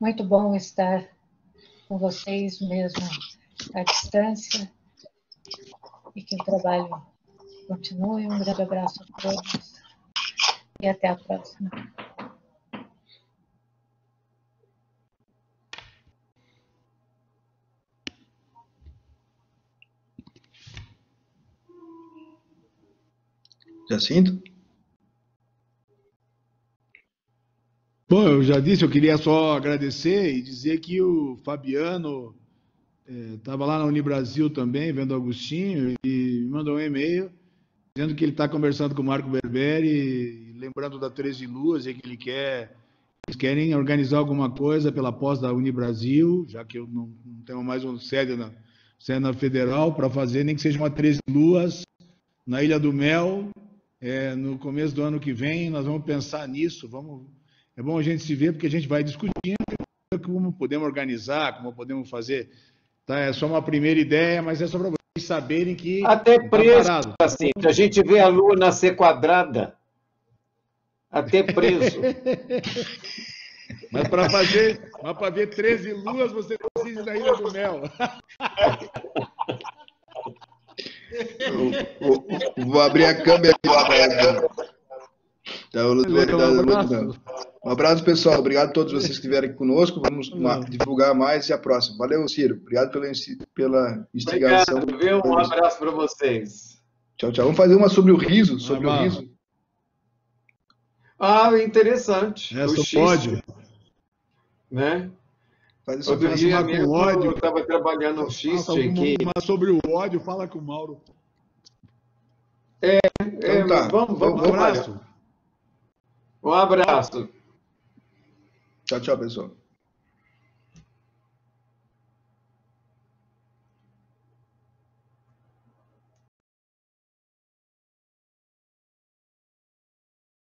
muito bom estar com vocês mesmo à distância e que o trabalho continue. Um grande abraço a todos e até a próxima. Jacinto? Bom, eu já disse, eu queria só agradecer e dizer que o Fabiano estava é, lá na Unibrasil também, vendo Agostinho, e me mandou um e-mail dizendo que ele está conversando com o Marco Berberi, lembrando da 13 Luas, e que ele quer, eles querem organizar alguma coisa pela pós da Unibrasil, já que eu não, não tenho mais uma sede na, sede Federal, para fazer nem que seja uma 13 Luas na Ilha do Mel, é, no começo do ano que vem, nós vamos pensar nisso, vamos, é bom a gente se ver, porque a gente vai discutindo como podemos organizar, como podemos fazer. Tá? É só uma primeira ideia, mas é só para vocês saberem que. Até tá preso, tá assim, a gente vê a Lua nascer quadrada. Até preso. mas para fazer, mas para ver 13 luas, você precisa da Ilha do Mel. vou abrir a câmera aqui. Tá, um abraço, pessoal. Obrigado a todos vocês que estiveram aqui conosco. Vamos divulgar mais e a próxima. Valeu, Ciro. Obrigado pela, pela instigação. Obrigado, viu? Um abraço para vocês. Tchau, tchau. Vamos fazer uma sobre o riso. Sobre ah, o riso. Ah, interessante. Essa pode. Né? Faz Outro dia mesmo, com ódio. eu estava trabalhando no xiste aqui. Mas sobre o ódio, fala com o Mauro. É, é então tá. vamos, vamos. Um abraço. Um abraço. Tchau, tchau, pessoal.